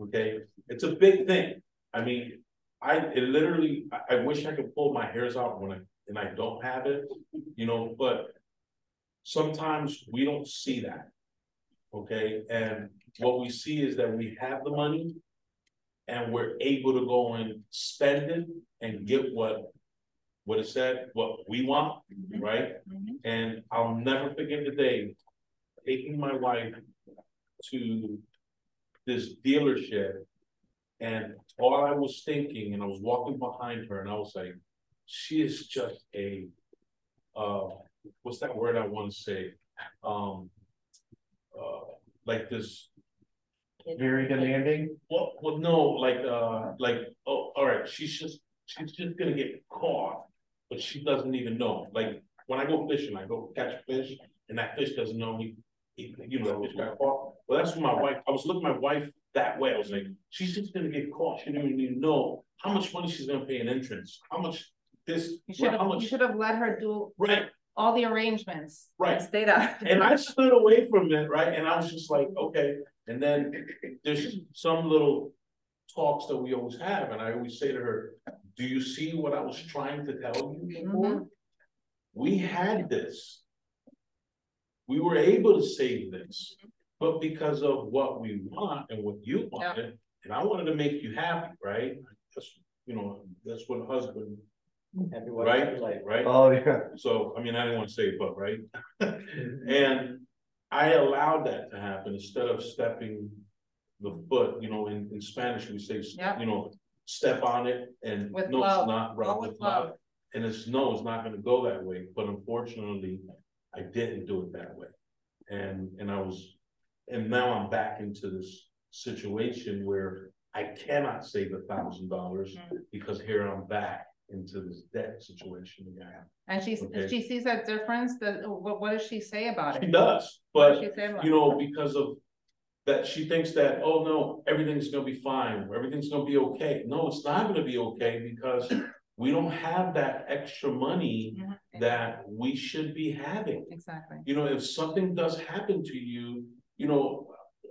Okay, it's a big thing. I mean, I it literally, I, I wish I could pull my hairs out when I, and I don't have it, you know, but sometimes we don't see that. Okay, and what we see is that we have the money and we're able to go and spend it and get what what it said, what we want, mm-hmm. right? Mm-hmm. And I'll never forget the day taking my wife to this dealership. And all I was thinking, and I was walking behind her, and I was like, she is just a uh, what's that word I want to say? Um, uh, like this Very demanding. well, well, no, like, uh, like, oh, all right, she's just, she's just gonna get caught, but she doesn't even know. Like, when I go fishing, I go catch fish, and that fish doesn't know he- you know, got caught. Well, that's what my wife, I was looking at my wife that way. I was like, she's just gonna get caught. She didn't even know how much money she's gonna pay in entrance, how much this, You should how have, you much. should have let her do. Right. All the arrangements. Right. and Stayed out. And I stood away from it, right? And I was just like, okay, and then there's some little talks that we always have, and I always say to her, do you see what I was trying to tell you mm-hmm. before? We had this. We were able to save this, mm-hmm. but because of what we want and what you wanted, and I wanted to make you happy, right? That's, you know, that's what husband, right? Right? Oh, yeah. So, I mean, I didn't want to say but, right? Mm-hmm. And I allowed that to happen instead of stepping the foot, you know, in, in Spanish, we say, Yep. you know, step on it and With no, love. it's not, right, with with love. love. And it's, no, it's not gonna go that way, but unfortunately, I didn't do it that way. And, and I was, and now I'm back into this situation where I cannot save a thousand dollars hmm. because here I'm back into this debt situation again. And she, Okay. she sees that difference, that, what, what does she say about it? She does, but does she say about you know, because of that, she thinks that, oh, no, everything's gonna be fine, everything's gonna be okay. No, it's not gonna be okay because we don't have that extra money mm-hmm. That we should be having. Exactly. You know, if something does happen to you, you know,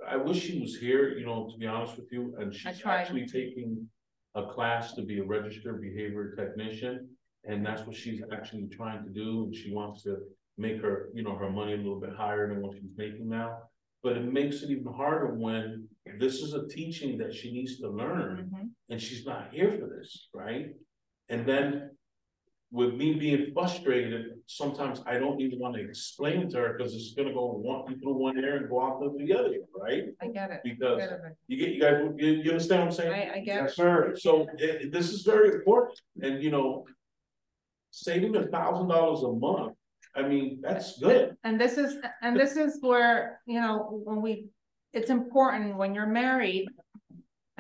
I wish she was here, you know, to be honest with you, and she's actually taking a class to be a registered behavior technician. And that's what she's actually trying to do, and she wants to make her, you know, her money a little bit higher than what she's making now. But it makes it even harder when this is a teaching that she needs to learn, Mm-hmm. and she's not here for this, right? And then with me being frustrated, sometimes I don't even want to explain it to her because it's gonna go one, through one ear and go out through the other, right? I get it. Because get it. you get, you guys, you, you understand what I'm saying? I- I get Yes, it. sir. So it, this is very important and, you know, saving a thousand dollars a month, I mean, that's good. And this is, and this is where, you know, when we, it's important when you're married.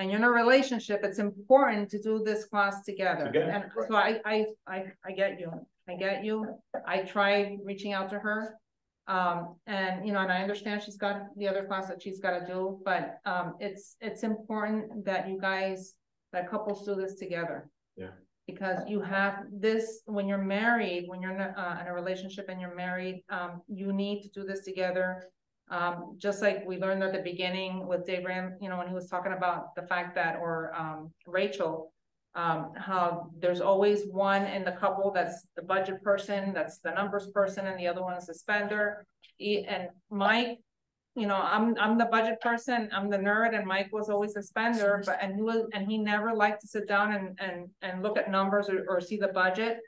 And you're in a relationship, it's important to do this class together. Together, And so I, I, I, I get you, I get you. I tried reaching out to her. Um, and, you know, and I understand she's got the other class that she's gotta do, but, um, it's, it's important that you guys, that couples do this together. Yeah. Because you have this, when you're married, when you're in a, uh, in a relationship and you're married, um, you need to do this together. Um, just like we learned at the beginning with Dave Ram, you know, when he was talking about the fact that, or, um, Rachel. Um, how there's always one in the couple that's the budget person, that's the numbers person, and the other one is the spender. E- and Mike, you know, I'm, I'm the budget person, I'm the nerd, and Mike was always the spender, but, and he was, and he never liked to sit down and, and, and look at numbers or, or see the budget.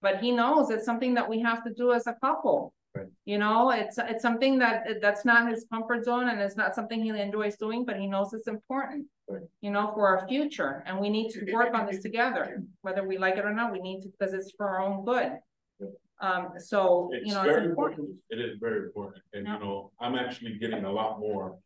But he knows it's something that we have to do as a couple. You know, it's, it's something that, that's not his comfort zone and it's not something he enjoys doing, but he knows it's important. You know, for our future, and we need to work on this together, whether we like it or not, we need to, because it's for our own good. Um, so, you It's know, it's very important. important, it is very important, and you know, I'm actually getting a lot more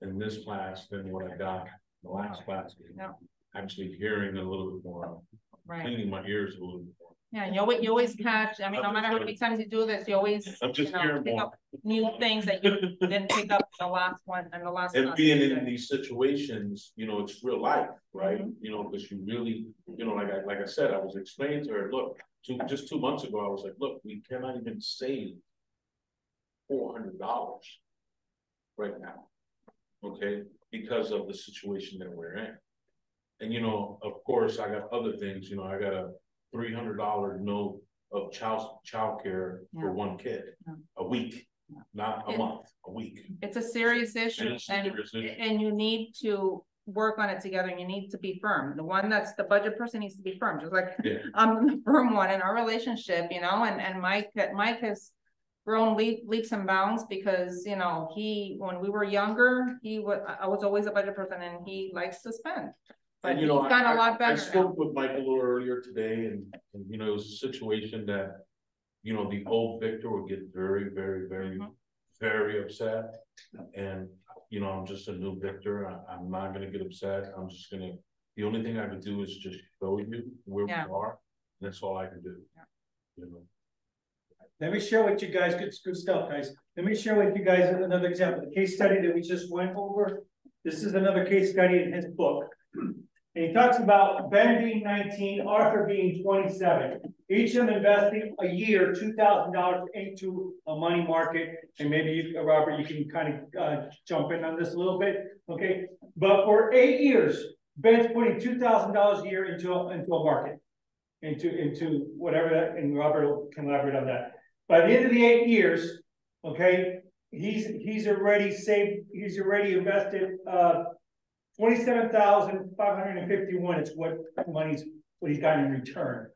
in this class than what I got in the last class. Yeah. Actually hearing a little bit more, Right. cleaning my ears a little bit more. Yeah, you always, you always catch, I mean, no matter how many times you do this, you always, I'm you just know, pick more. up new things that you didn't pick up the last one, and the last. And being in these situations, you know, it's real life, right? Mm-hmm. You know, because you really, you know, like I, like I said, I was explaining to her, look, two, just two months ago, I was like, look, we cannot even save four hundred dollars right now, okay, because of the situation that we're in. And you know, of course, I got other things, you know, I got a three hundred dollar note of child, childcare Yeah. for one kid, a week, not a It- month, a week. It's a serious issue, It is and, serious issue. and you need to work on it together, and you need to be firm. The one that's the budget person needs to be firm, just like Yeah. I'm the firm one in our relationship, you know, and, and Mike, Mike has grown leap, leaps and bounds because, you know, he, when we were younger, he was, I was always a budget person and he likes to spend. But And he's you know, I, gotten a I- lot I better now. spoke with Mike a little earlier today and, and you know, it was a situation that. You know, the old Victor would get very, very, very, Mm-hmm. very upset. And, you know, I'm just a new Victor. I, I'm not gonna get upset. I'm just gonna, the only thing I could do is just show you where we Yeah. are. That's all I can do. You know, Let me share with you guys, good, good stuff, guys. Let me share with you guys another example, the case study that we just went over. This is another case study in his book. And he talks about Ben being nineteen, Arthur being twenty-seven. Each of them investing a year, two thousand dollars into a money market. And maybe you, Robert, you can kind of, uh, jump in on this a little bit, okay? But for eight years, Ben's putting two thousand dollars a year into, a- into a market. Into, into whatever that, and Robert can elaborate on that. By the end of the eight years, okay, he's, he's already saved, he's already invested, uh. Twenty-seven thousand five hundred and fifty-one is what money's, what he's gotten in return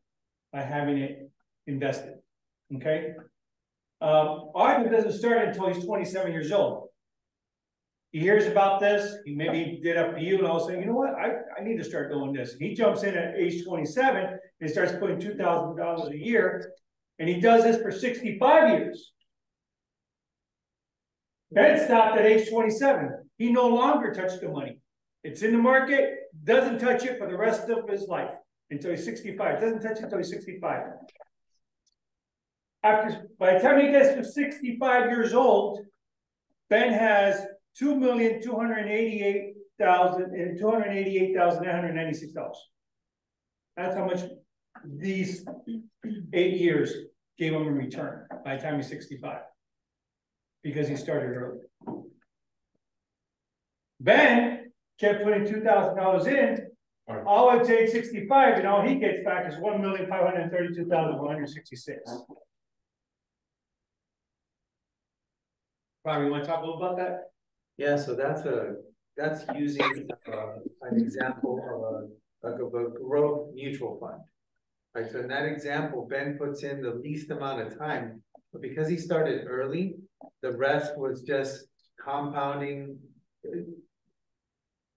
by having it invested, okay? Um, doesn't start until he's twenty-seven years old. He hears about this, he maybe did up to you and all saying, you know what, I, I need to start doing this. And he jumps in at age twenty-seven and starts putting two thousand dollars a year. And he does this for sixty-five years. Ben stopped at age twenty-seven. he no longer touched the money. It's in the market, doesn't touch it for the rest of his life until he's sixty-five, doesn't touch it until he's sixty-five. After, by the time he gets to sixty-five years old, Ben has two million, two hundred and eighty-eight thousand, and two hundred and eighty-eight thousand, nine hundred and ninety-six dollars. That's how much these eight years gave him in return by the time he's sixty-five. Because he started early. Ben kept putting two thousand dollars in, all it takes sixty-five, and all he gets back is one million, five hundred and thirty-two thousand, one hundred and sixty-six. Bobby, you wanna talk a little about that? Yeah, so that's a, that's using uh, an example of a, like of a growth mutual fund. Right, so in that example, Ben puts in the least amount of time, but because he started early, the rest was just compounding.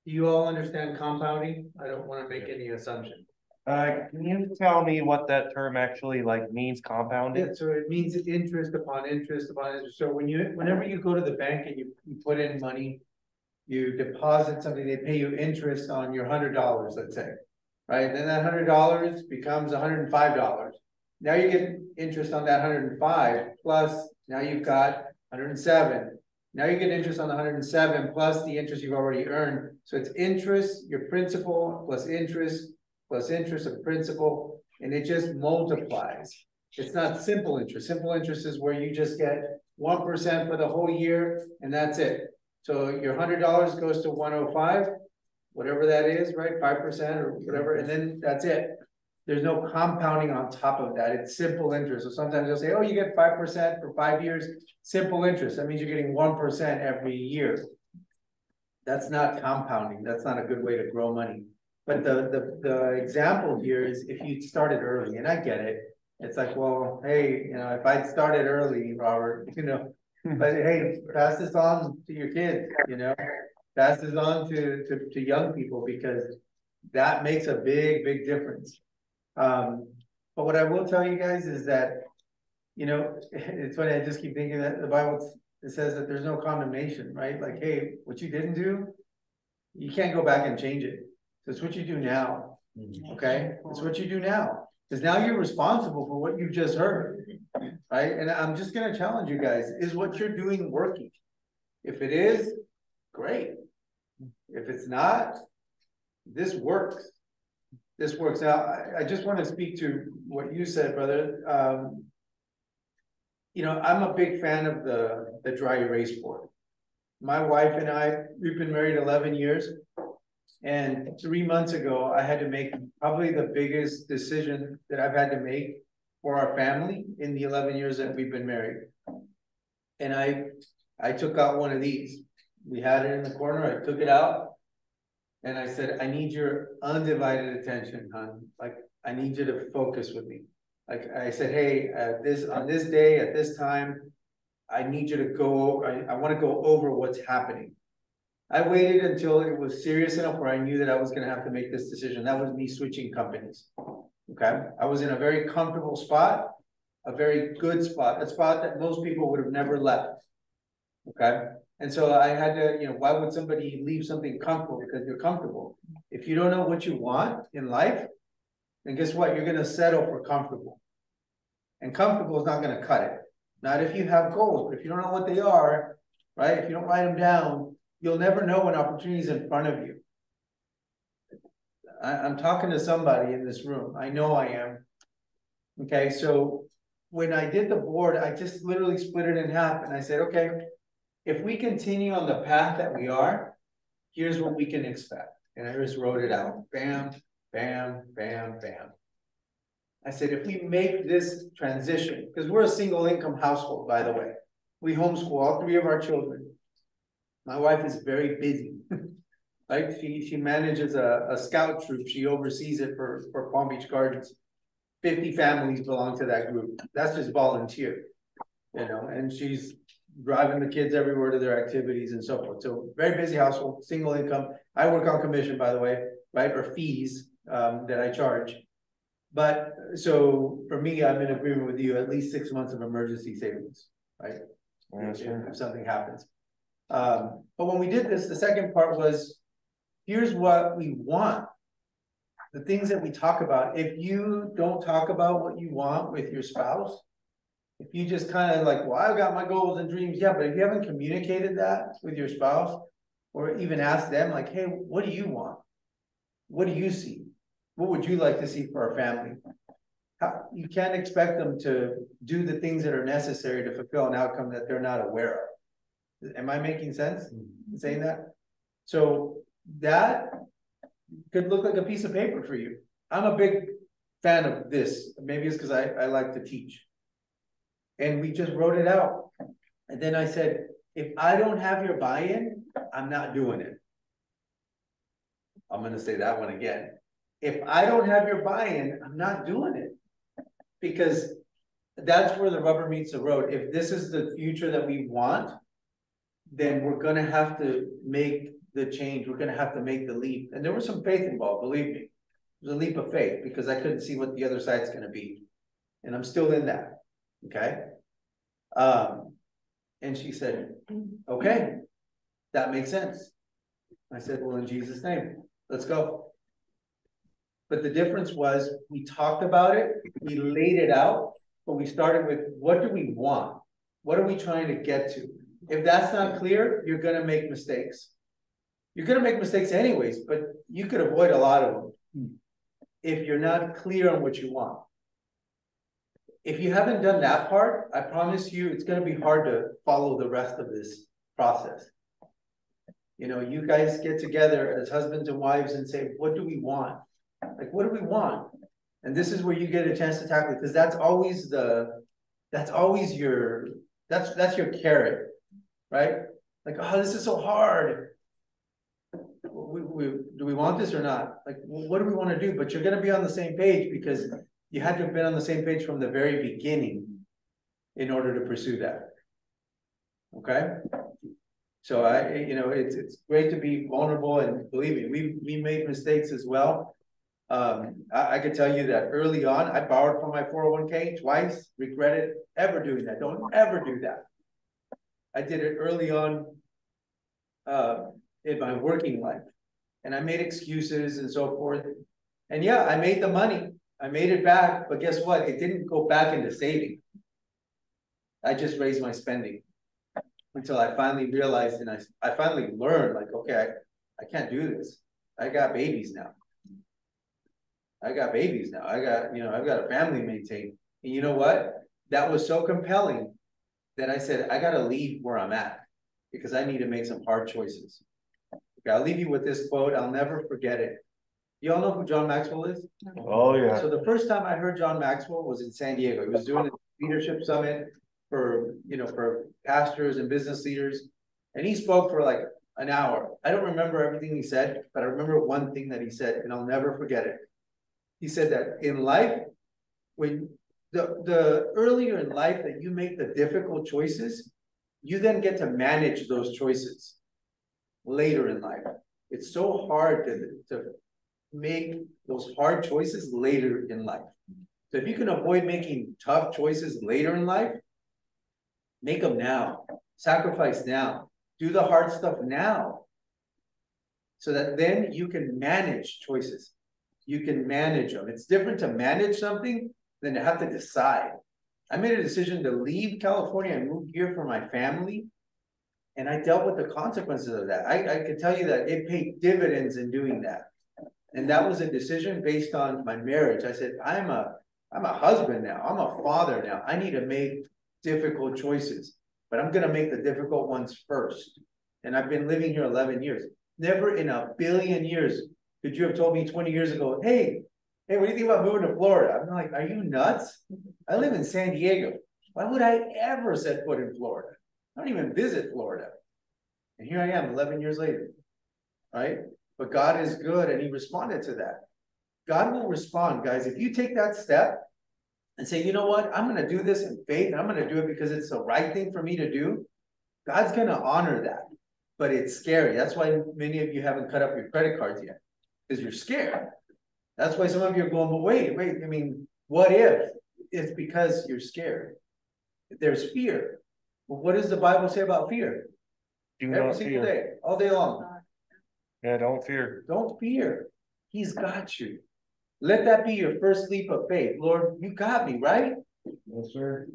Do you all understand compounding? I don't wanna make any assumption. Uh, can you tell me what that term actually like means compounding? Yeah, so it means interest upon interest upon interest. So when you, whenever you go to the bank and you, you put in money. You deposit something, they pay you interest on your hundred dollars, let's say. Right, then that hundred dollars becomes hundred and five dollars. Now you get interest on that hundred and five, plus now you've got hundred and seven. Now you get interest on the hundred and seven, plus the interest you've already earned. So it's interest, your principal, plus interest, plus interest of principal, and it just multiplies. It's not simple interest. Simple interest is where you just get one percent for the whole year and that's it. So your hundred dollars goes to one oh five, whatever that is, right? Five percent or whatever, and then that's it. There's no compounding on top of that. It's simple interest. So sometimes they'll say, oh, you get five percent for five years, simple interest. That means you're getting one percent every year. That's not compounding. That's not a good way to grow money. But the, the, the example here is if you started early, and I get it, it's like, well, hey, you know, if I'd started early, Robert, you know, but hey, pass this on to your kids, you know? Pass this on to, to, to young people because that makes a big, big difference. Um, but what I will tell you guys is that, you know, it's funny, I just keep thinking that the Bible, it says that there's no condemnation, right? Like, hey, what you didn't do, you can't go back and change it. So it's what you do now, okay? It's what you do now. Because now you're responsible for what you've just heard, right? And I'm just gonna challenge you guys, is what you're doing working? If it is, great. If it's not, this works. This works out. I, I just want to speak to what you said, brother. Um, you know, I'm a big fan of the, the dry erase board. My wife and I, we've been married eleven years. And three months ago, I had to make probably the biggest decision that I've had to make for our family in the eleven years that we've been married. And I, I took out one of these. We had it in the corner, I took it out. And I said, I need your undivided attention, hon. Like, I need you to focus with me. Like, I said, hey, at this, on this day, at this time, I need you to go, I, I wanna go over what's happening. I waited until it was serious enough where I knew that I was gonna have to make this decision. That was me switching companies. Okay, I was in a very comfortable spot, a very good spot, a spot that most people would have never left. Okay, and so I had to, you know, why would somebody leave something comfortable because you're comfortable? If you don't know what you want in life, then guess what? You're gonna settle for comfortable. And comfortable is not gonna cut it. Not if you have goals, but if you don't know what they are, right? If you don't write them down, you'll never know when opportunity is in front of you. I, I'm talking to somebody in this room. I know I am. Okay, so when I did the board, I just literally split it in half and I said, okay, if we continue on the path that we are, here's what we can expect. And I just wrote it out. Bam, bam, bam, bam. I said, if we make this transition, because we're a single income household, by the way, we homeschool all three of our children. My wife is very busy. Like she, she manages a, a scout troop. She oversees it for, for Palm Beach Gardens. Fifty families belong to that group. That's just volunteer, you know, and she's driving the kids everywhere to their activities and so forth. So very busy household, single income. I work on commission, by the way, right, or fees um, that I charge. But so for me, I'm in agreement with you, at least six months of emergency savings, right? If, if something happens. Um, but when we did this, the second part was, here's what we want. The things that we talk about, if you don't talk about what you want with your spouse. If you just kind of like, well, I've got my goals and dreams, yeah, but if you haven't communicated that with your spouse. Or even ask them like, hey, what do you want? What do you see? What would you like to see for our family? How, you can't expect them to do the things that are necessary to fulfill an outcome that they're not aware of. Am I making sense in mm-hmm. saying that? So that could look like a piece of paper for you. I'm a big fan of this. Maybe it's because I, I like to teach. And we just wrote it out. And then I said, if I don't have your buy-in, I'm not doing it. I'm gonna say that one again. If I don't have your buy-in, I'm not doing it. Because that's where the rubber meets the road. If this is the future that we want, then we're gonna have to make the change. We're gonna have to make the leap. And there was some faith involved, believe me. It was a leap of faith because I couldn't see what the other side's gonna be. And I'm still in that, okay? Um, and she said, okay, that makes sense. I said, well, in Jesus' name, let's go. But the difference was we talked about it, we laid it out, but we started with what do we want? What are we trying to get to? If that's not clear, you're gonna make mistakes. You're gonna make mistakes anyways, but you could avoid a lot of them. If you're not clear on what you want. If you haven't done that part, I promise you, it's gonna be hard to follow the rest of this process. You know, you guys get together as husbands and wives and say, what do we want? Like, what do we want? And this is where you get a chance to tackle it, because that's always the, that's always your, that's, that's your carrot, right? Like, oh, this is so hard. We, we, do we want this or not? Like, what do we want to do? But you're gonna be on the same page because you had to have been on the same page from the very beginning in order to pursue that. Okay? So I, you know, it's, it's great to be vulnerable and believe me, we, we made mistakes as well. Um, I, I could tell you that early on, I borrowed from my four oh one K twice, regretted ever doing that. Don't ever do that. I did it early on uh, in my working life and I made excuses and so forth. And yeah, I made the money. I made it back, but guess what? It didn't go back into saving. I just raised my spending until I finally realized and I, I finally learned like, okay, I, I can't do this. I got babies now. I got babies now. I got, you know, I've got a family to maintain. And you know what? That was so compelling that I said, I got to leave where I'm at because I need to make some hard choices. Okay, I'll leave you with this quote. I'll never forget it. You all know who John Maxwell is? Oh, yeah. So the first time I heard John Maxwell was in San Diego. He was doing a leadership summit for, you know, for pastors and business leaders. And he spoke for like an hour. I don't remember everything he said, but I remember one thing that he said, and I'll never forget it. He said that in life, when the, the earlier in life that you make the difficult choices, you then get to manage those choices later in life. It's so hard to, to make those hard choices later in life. So if you can avoid making tough choices later in life, make them now, sacrifice now, do the hard stuff now. So that then you can manage choices. You can manage them. It's different to manage something than to have to decide. I made a decision to leave California and move here for my family. And I dealt with the consequences of that. I, I can tell you that it paid dividends in doing that. And that was a decision based on my marriage. I said, I'm a I'm a husband now. I'm a father now. I need to make difficult choices, but I'm going to make the difficult ones first. And I've been living here 11 years. Never in a billion years could you have told me 20 years ago, hey, hey, what do you think about moving to Florida? I'm like, are you nuts? I live in San Diego. Why would I ever set foot in Florida? I don't even visit Florida. And here I am 11 years later, right? But God is good and he responded to that. God will respond, guys. If you take that step and say, you know what, I'm going to do this in faith, I'm going to do it because it's the right thing for me to do, God's going to honor that. But it's scary. That's why many of you haven't cut up your credit cards yet, because you're scared. That's why some of you are going, but wait, wait, I mean, what if? It's because you're scared. There's fear. Well, what does the Bible say about fear? Do Every single fear. day, all day long. Yeah, don't fear. Don't fear. He's got you. Let that be your first leap of faith. Lord, you got me, right? Yes, sir.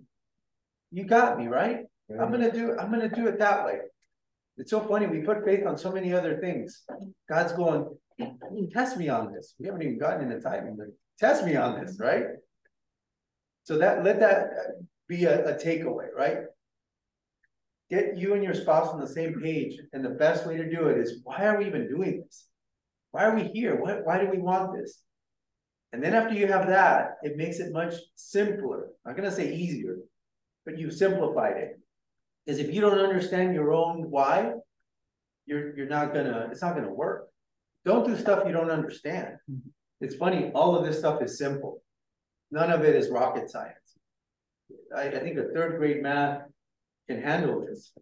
You got me, right? I'm gonna do, I'm gonna do it that way. It's so funny, we put faith on so many other things. God's going, test me on this. We haven't even gotten into tithing, but test me on this, right? So that, let that be a, a takeaway, right? Get you and your spouse on the same page, and the best way to do it is, why are we even doing this? Why are we here? Why, why do we want this? And then after you have that, it makes it much simpler. I'm not gonna say easier, but you've simplified it. Because if you don't understand your own why, you're, you're not gonna, it's not gonna work. Don't do stuff you don't understand. It's funny, all of this stuff is simple. None of it is rocket science. I, I think a third grade math can handle this.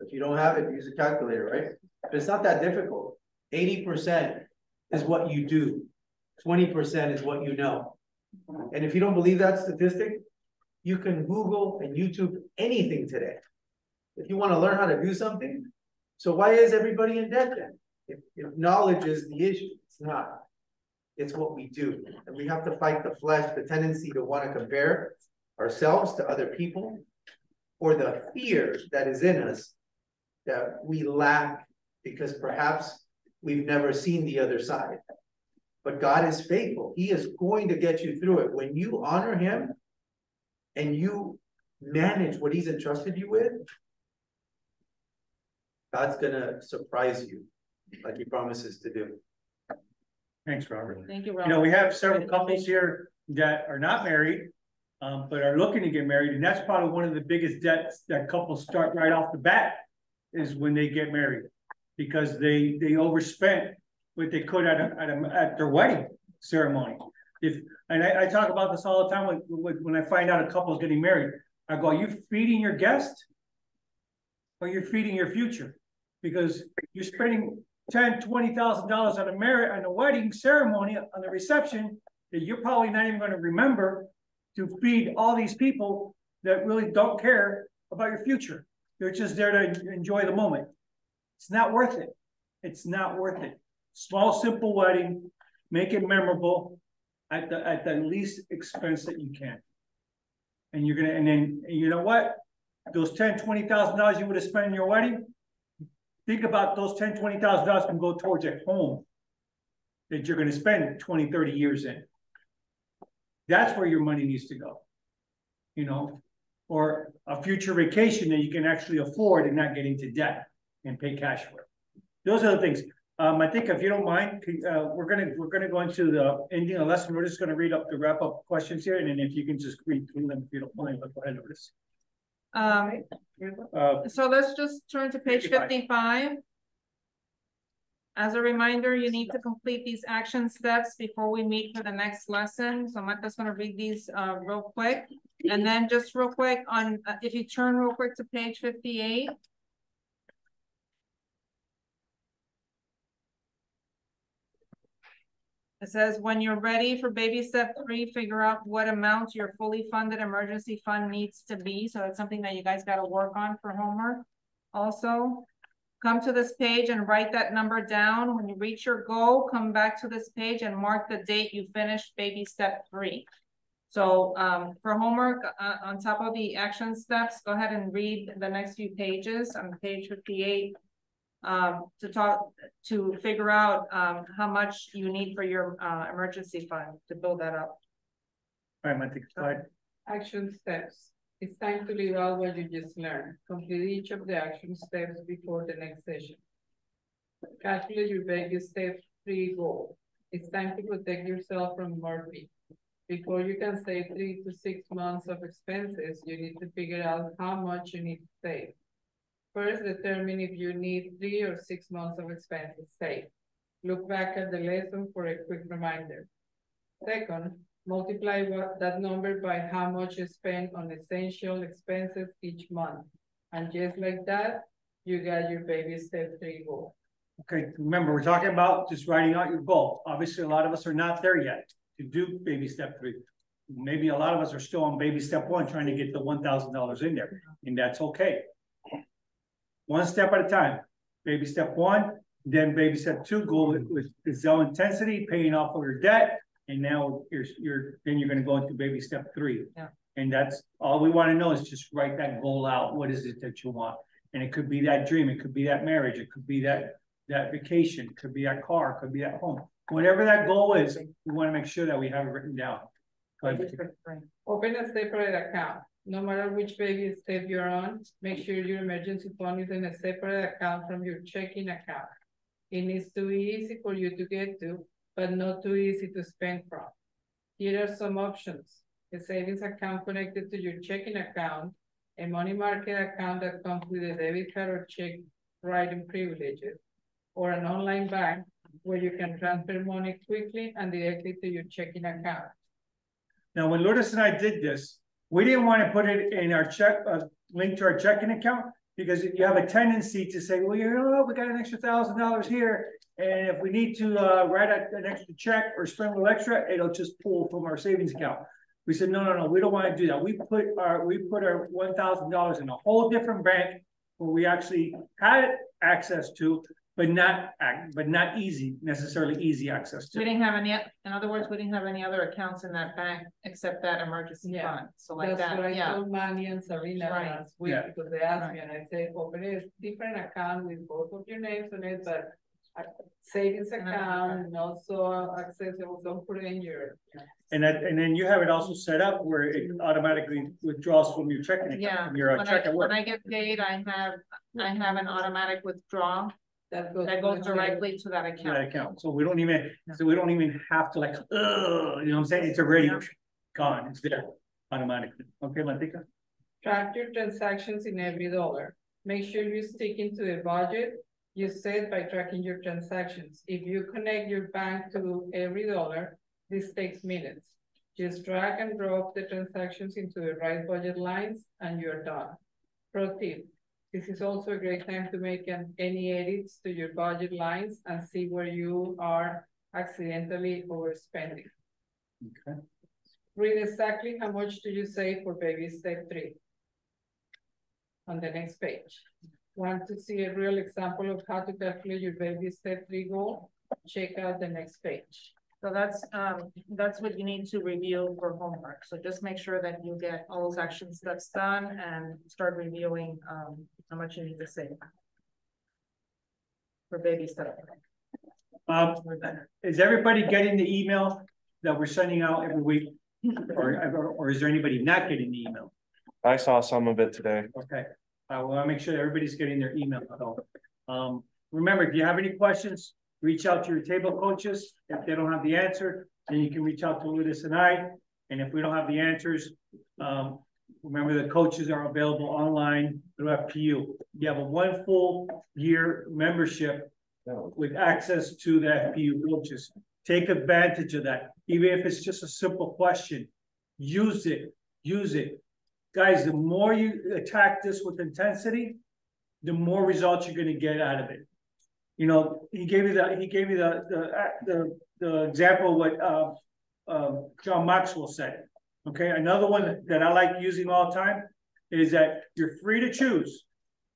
If you don't have it, use a calculator, right? But it's not that difficult. Eighty percent is what you do. Twenty percent is what you know. And if you don't believe that statistic, you can Google and YouTube anything today. If you want to learn how to do something, so why is everybody in debt then? If, if knowledge is the issue, it's not. It's what we do. And we have to fight the flesh, the tendency to want to compare ourselves to other people, or the fear that is in us that we lack because perhaps we've never seen the other side. But God is faithful. He is going to get you through it. When you honor him and you manage what he's entrusted you with, God's gonna surprise you like he promises to do. Thanks, Robert. Thank you, Robert. You Robert. know, we have several couples here that are not married, um, but are looking to get married, and that's probably one of the biggest debts that couples start right off the bat. Is when they get married, because they, they overspent what they could at, a- at, a- at their wedding ceremony. If, and I, I talk about this all the time when, when, I find out a couple's getting married, I go, are you feeding your guest? Or you're feeding your future? Because you're spending ten, twenty thousand dollars on a marriage, on a wedding ceremony, on the reception, that you're probably not even gonna remember to feed all these people that really don't care about your future. They're just there to enjoy the moment. It's not worth it. It's not worth it. Small, simple wedding, make it memorable at the, at the least expense that you can. And you're gonna, and then, and you know what? Those ten, twenty thousand dollars you would have spent in your wedding, think about those ten, twenty thousand dollars can go towards a home that you're gonna spend 20, 30 years in. That's where your money needs to go. You know, or a future vacation that you can actually afford and not get into debt and pay cash for. Those are the things. Um, I think if you don't mind, uh, we're gonna, we're gonna go into the ending of the lesson. We're just gonna read up the wrap up questions here, and then if you can just read through them if you don't mind, but go ahead, Lourdes. Um, Uh, so let's just turn to page 55. fifty-five. As a reminder, you need to complete these action steps before we meet for the next lesson. So Martha's gonna read these uh real quick. And then just real quick on, uh, if you turn real quick to page fifty-eight. It says, when you're ready for baby step three, figure out what amount your fully funded emergency fund needs to be. So it's something that you guys gotta work on for homework. Also, come to this page and write that number down. When you reach your goal, come back to this page and mark the date you finished baby step three. So um, for homework, uh, on top of the action steps, go ahead and read the next few pages on page fifty-eight. Um, to talk, to figure out um, how much you need for your uh, emergency fund to build that up. All right, Martha, slide. Action steps. It's time to live out what you just learned. Complete each of the action steps before the next session. Calculate your baby step three goal. It's time to protect yourself from Murphy. Before you can save three to six months of expenses, you need to figure out how much you need to save. First, determine if you need three or six months of expenses saved. Look back at the lesson for a quick reminder. Second, multiply what, that number by how much you spend on essential expenses each month. And just like that, you got your baby step three goal. Okay, remember, we're talking about just writing out your goal. Obviously, a lot of us are not there yet to do baby step three. Maybe a lot of us are still on baby step one, trying to get the one thousand dollars in there, and that's okay. One step at a time. baby step one, then baby step two, goal with, the zone intensity, paying off all your debt. And now you're, you're, then you're gonna go into baby step three. Yeah. And that's, all we wanna know is just write that goal out, what is it that you want? And it could be that dream, it could be that marriage, it could be that, that vacation, it could be that car, it could be that home. Whatever that goal is, we wanna make sure that we have it written down. But Open a separate account. No matter which baby step you're on, make sure your emergency fund is in a separate account from your checking account. It needs to be easy for you to get to, but not too easy to spend from. Here are some options. A savings account connected to your checking account, a money market account that comes with a debit card or check writing privileges, or an online bank where you can transfer money quickly and directly to your checking account. Now, when Lourdes and I did this, we didn't want to put it in our check, uh, link to our checking account. Because you have a tendency to say, well, you know, we got an extra thousand dollars here. And if we need to, uh, write a- an extra check or spend a little extra, it'll just pull from our savings account. We said, no, no, no, we don't want to do that. We put our, we put our one thousand dollars in a whole different bank. Where we actually had access to, but not, but not easy, necessarily easy access to. We to. didn't have any, in other words, we didn't have any other accounts in that bank except that emergency Yeah. fund, so like That's what I yeah. told Manny and Sarina Right. last week, Yeah. because they asked me, and I said, open a different account with both of your names on it, but a savings account, and also access, also put it in your. And that, and then you have it also set up where it automatically withdraws from your checking account, Yeah, from your uh, when check I, at work. when I get paid, I have, I have an automatic withdrawal That goes. that goes directly to that that account. account, so we don't even, so we don't even have to like, ugh, you know what I'm saying, it's already gone, it's there automatically, okay, Latika? Track your transactions in EveryDollar. Make sure you stick into the budget you set by tracking your transactions. If you connect your bank to EveryDollar, this takes minutes. Just drag and drop the transactions into the right budget lines and you're done. Pro tip, this is also a great time to make an, any edits to your budget lines and see where you are accidentally overspending. Okay. Read exactly how much do you save for baby step three. On the next page. Want to see a real example of how to calculate your baby step three goal? Check out the next page. So that's, um, that's what you need to review for homework, so just make sure that you get all those action steps done and start reviewing, um, how much you need to save. For baby step. Um, is everybody getting the email that we're sending out every week? Or, or is there anybody not getting the email? I saw some of it today. Okay, I want to make sure that everybody's getting their email, so. Um, remember, if you have any questions, reach out to your table coaches. If they don't have the answer, then you can reach out to Lourdes and I. And if we don't have the answers, um, remember the coaches are available online through FPU. You have a one full year membership with access to the FPU coaches. Take advantage of that, even if it's just a simple question. Use it, use it. Guys, the more you attack this with intensity, the more results you're gonna get out of it. You know, he gave you the, he gave you the, the, the, the example of what, uh, uh, John Maxwell said. Okay, another one that I like using all the time is that you're free to choose.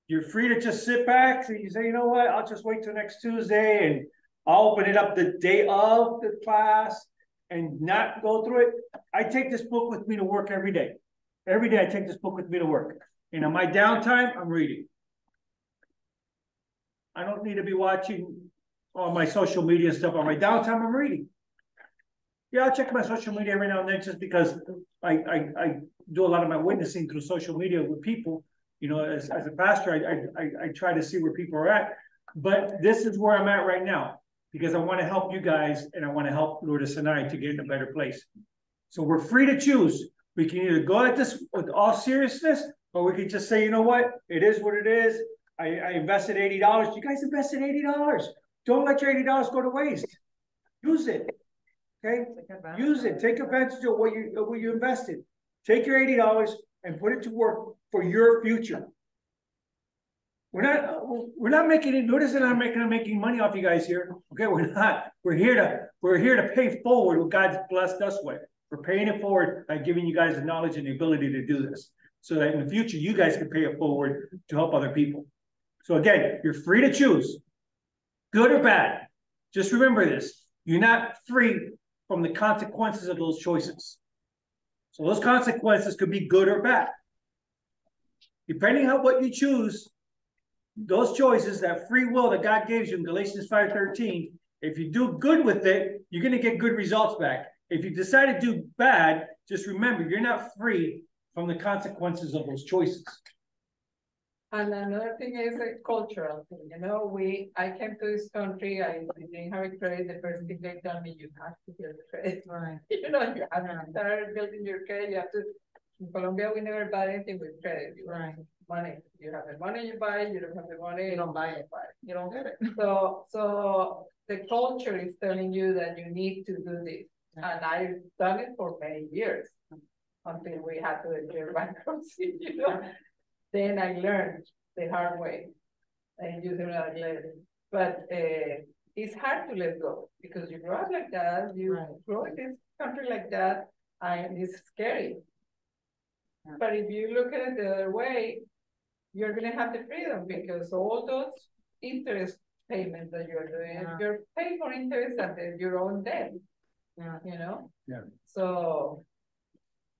You're free to just sit back and you say, you know what, I'll just wait till next Tuesday and I'll open it up the day of the class and not go through it. I take this book with me to work every day. Every day I take this book with me to work. And on my downtime, I'm reading. I don't need to be watching all my social media stuff on my downtime, I'm reading. Yeah, I'll check my social media every now and then just because I, I, I do a lot of my witnessing through social media with people. You know, as, as a pastor, I, I, I, I try to see where people are at. But this is where I'm at right now because I want to help you guys and I want to help Lourdes and I to get in a better place. So we're free to choose. We can either go at this with all seriousness or we can just say, you know what, it is what it is. I, I invested eighty dollars. You guys invested eighty dollars. Don't let your eighty dollars go to waste. Use it. Okay, use it. Take advantage of what you of what you invested. Take your eighty dollars and put it to work for your future. We're not we're not making it. Notice that I'm making I'm making money off you guys here. Okay, we're not. We're here to we're here to pay forward what God's blessed us with. We're paying it forward by giving you guys the knowledge and the ability to do this, so that in the future you guys can pay it forward to help other people. So again, you're free to choose, good or bad. Just remember this, you're not free from the consequences of those choices. So those consequences could be good or bad. Depending on what you choose, those choices, that free will that God gives you in Galatians five thirteen, if you do good with it, you're gonna get good results back. If you decide to do bad, just remember, you're not free from the consequences of those choices. And another thing is a cultural thing, you know, we, I came to this country, I didn't have a credit, the first thing they told me, you have to build a credit. Right. You know, you have to start building your credit, you have to, in Colombia, we never buy anything with credit. You have Money, you have the money, you buy, it, you don't have the money. You don't buy it. You don't get it. So, so the culture is telling you that you need to do this, and I've done it for many years. Until we had to declare bankruptcy, you know? Then I learned the hard way. And you do not let But uh, it's hard to let go because you grow up like that, you grow in this country like that, and it's scary. But if you look at it the other way, you're gonna have the freedom because all those interest payments that you're doing, Yeah. you're paying for interest and then your own debt. You know? Yeah. So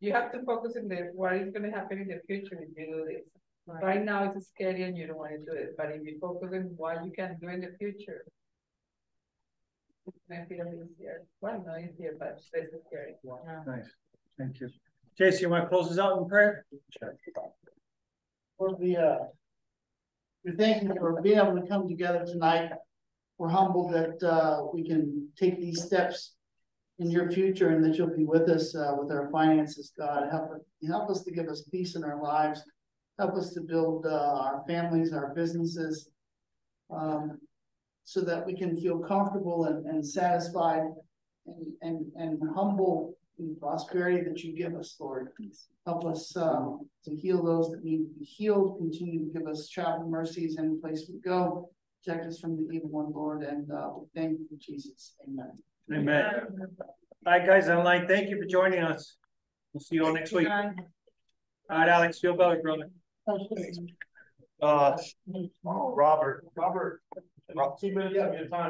you have to focus on the what is gonna happen in the future if you do this. Right. Right now it's scary and you don't wanna do it, but if you focus on what you can do in the future. It's gonna feel easier, well, not easier, but less scary. Nice, thank you. Jason, you wanna close us out in prayer? For the, uh, we thank you for being able to come together tonight. We're humbled that, uh, we can take these steps in your future and that you'll be with us, uh, with our finances, God. Help, help us to give us peace in our lives. Help us to build, uh, our families, our businesses. Um, so that we can feel comfortable and, and satisfied and, and, and humble in the prosperity that you give us, Lord. Help us, um, to heal those that need to be healed, continue to give us travel mercies any place we go. Protect us from the evil one, Lord, and, uh, we thank you, Jesus, amen. Amen. All right, guys online, thank you for joining us. We'll see you all next week. All right, Alex, feel better, brother. Uh, Robert, Robert, about two minutes of your time.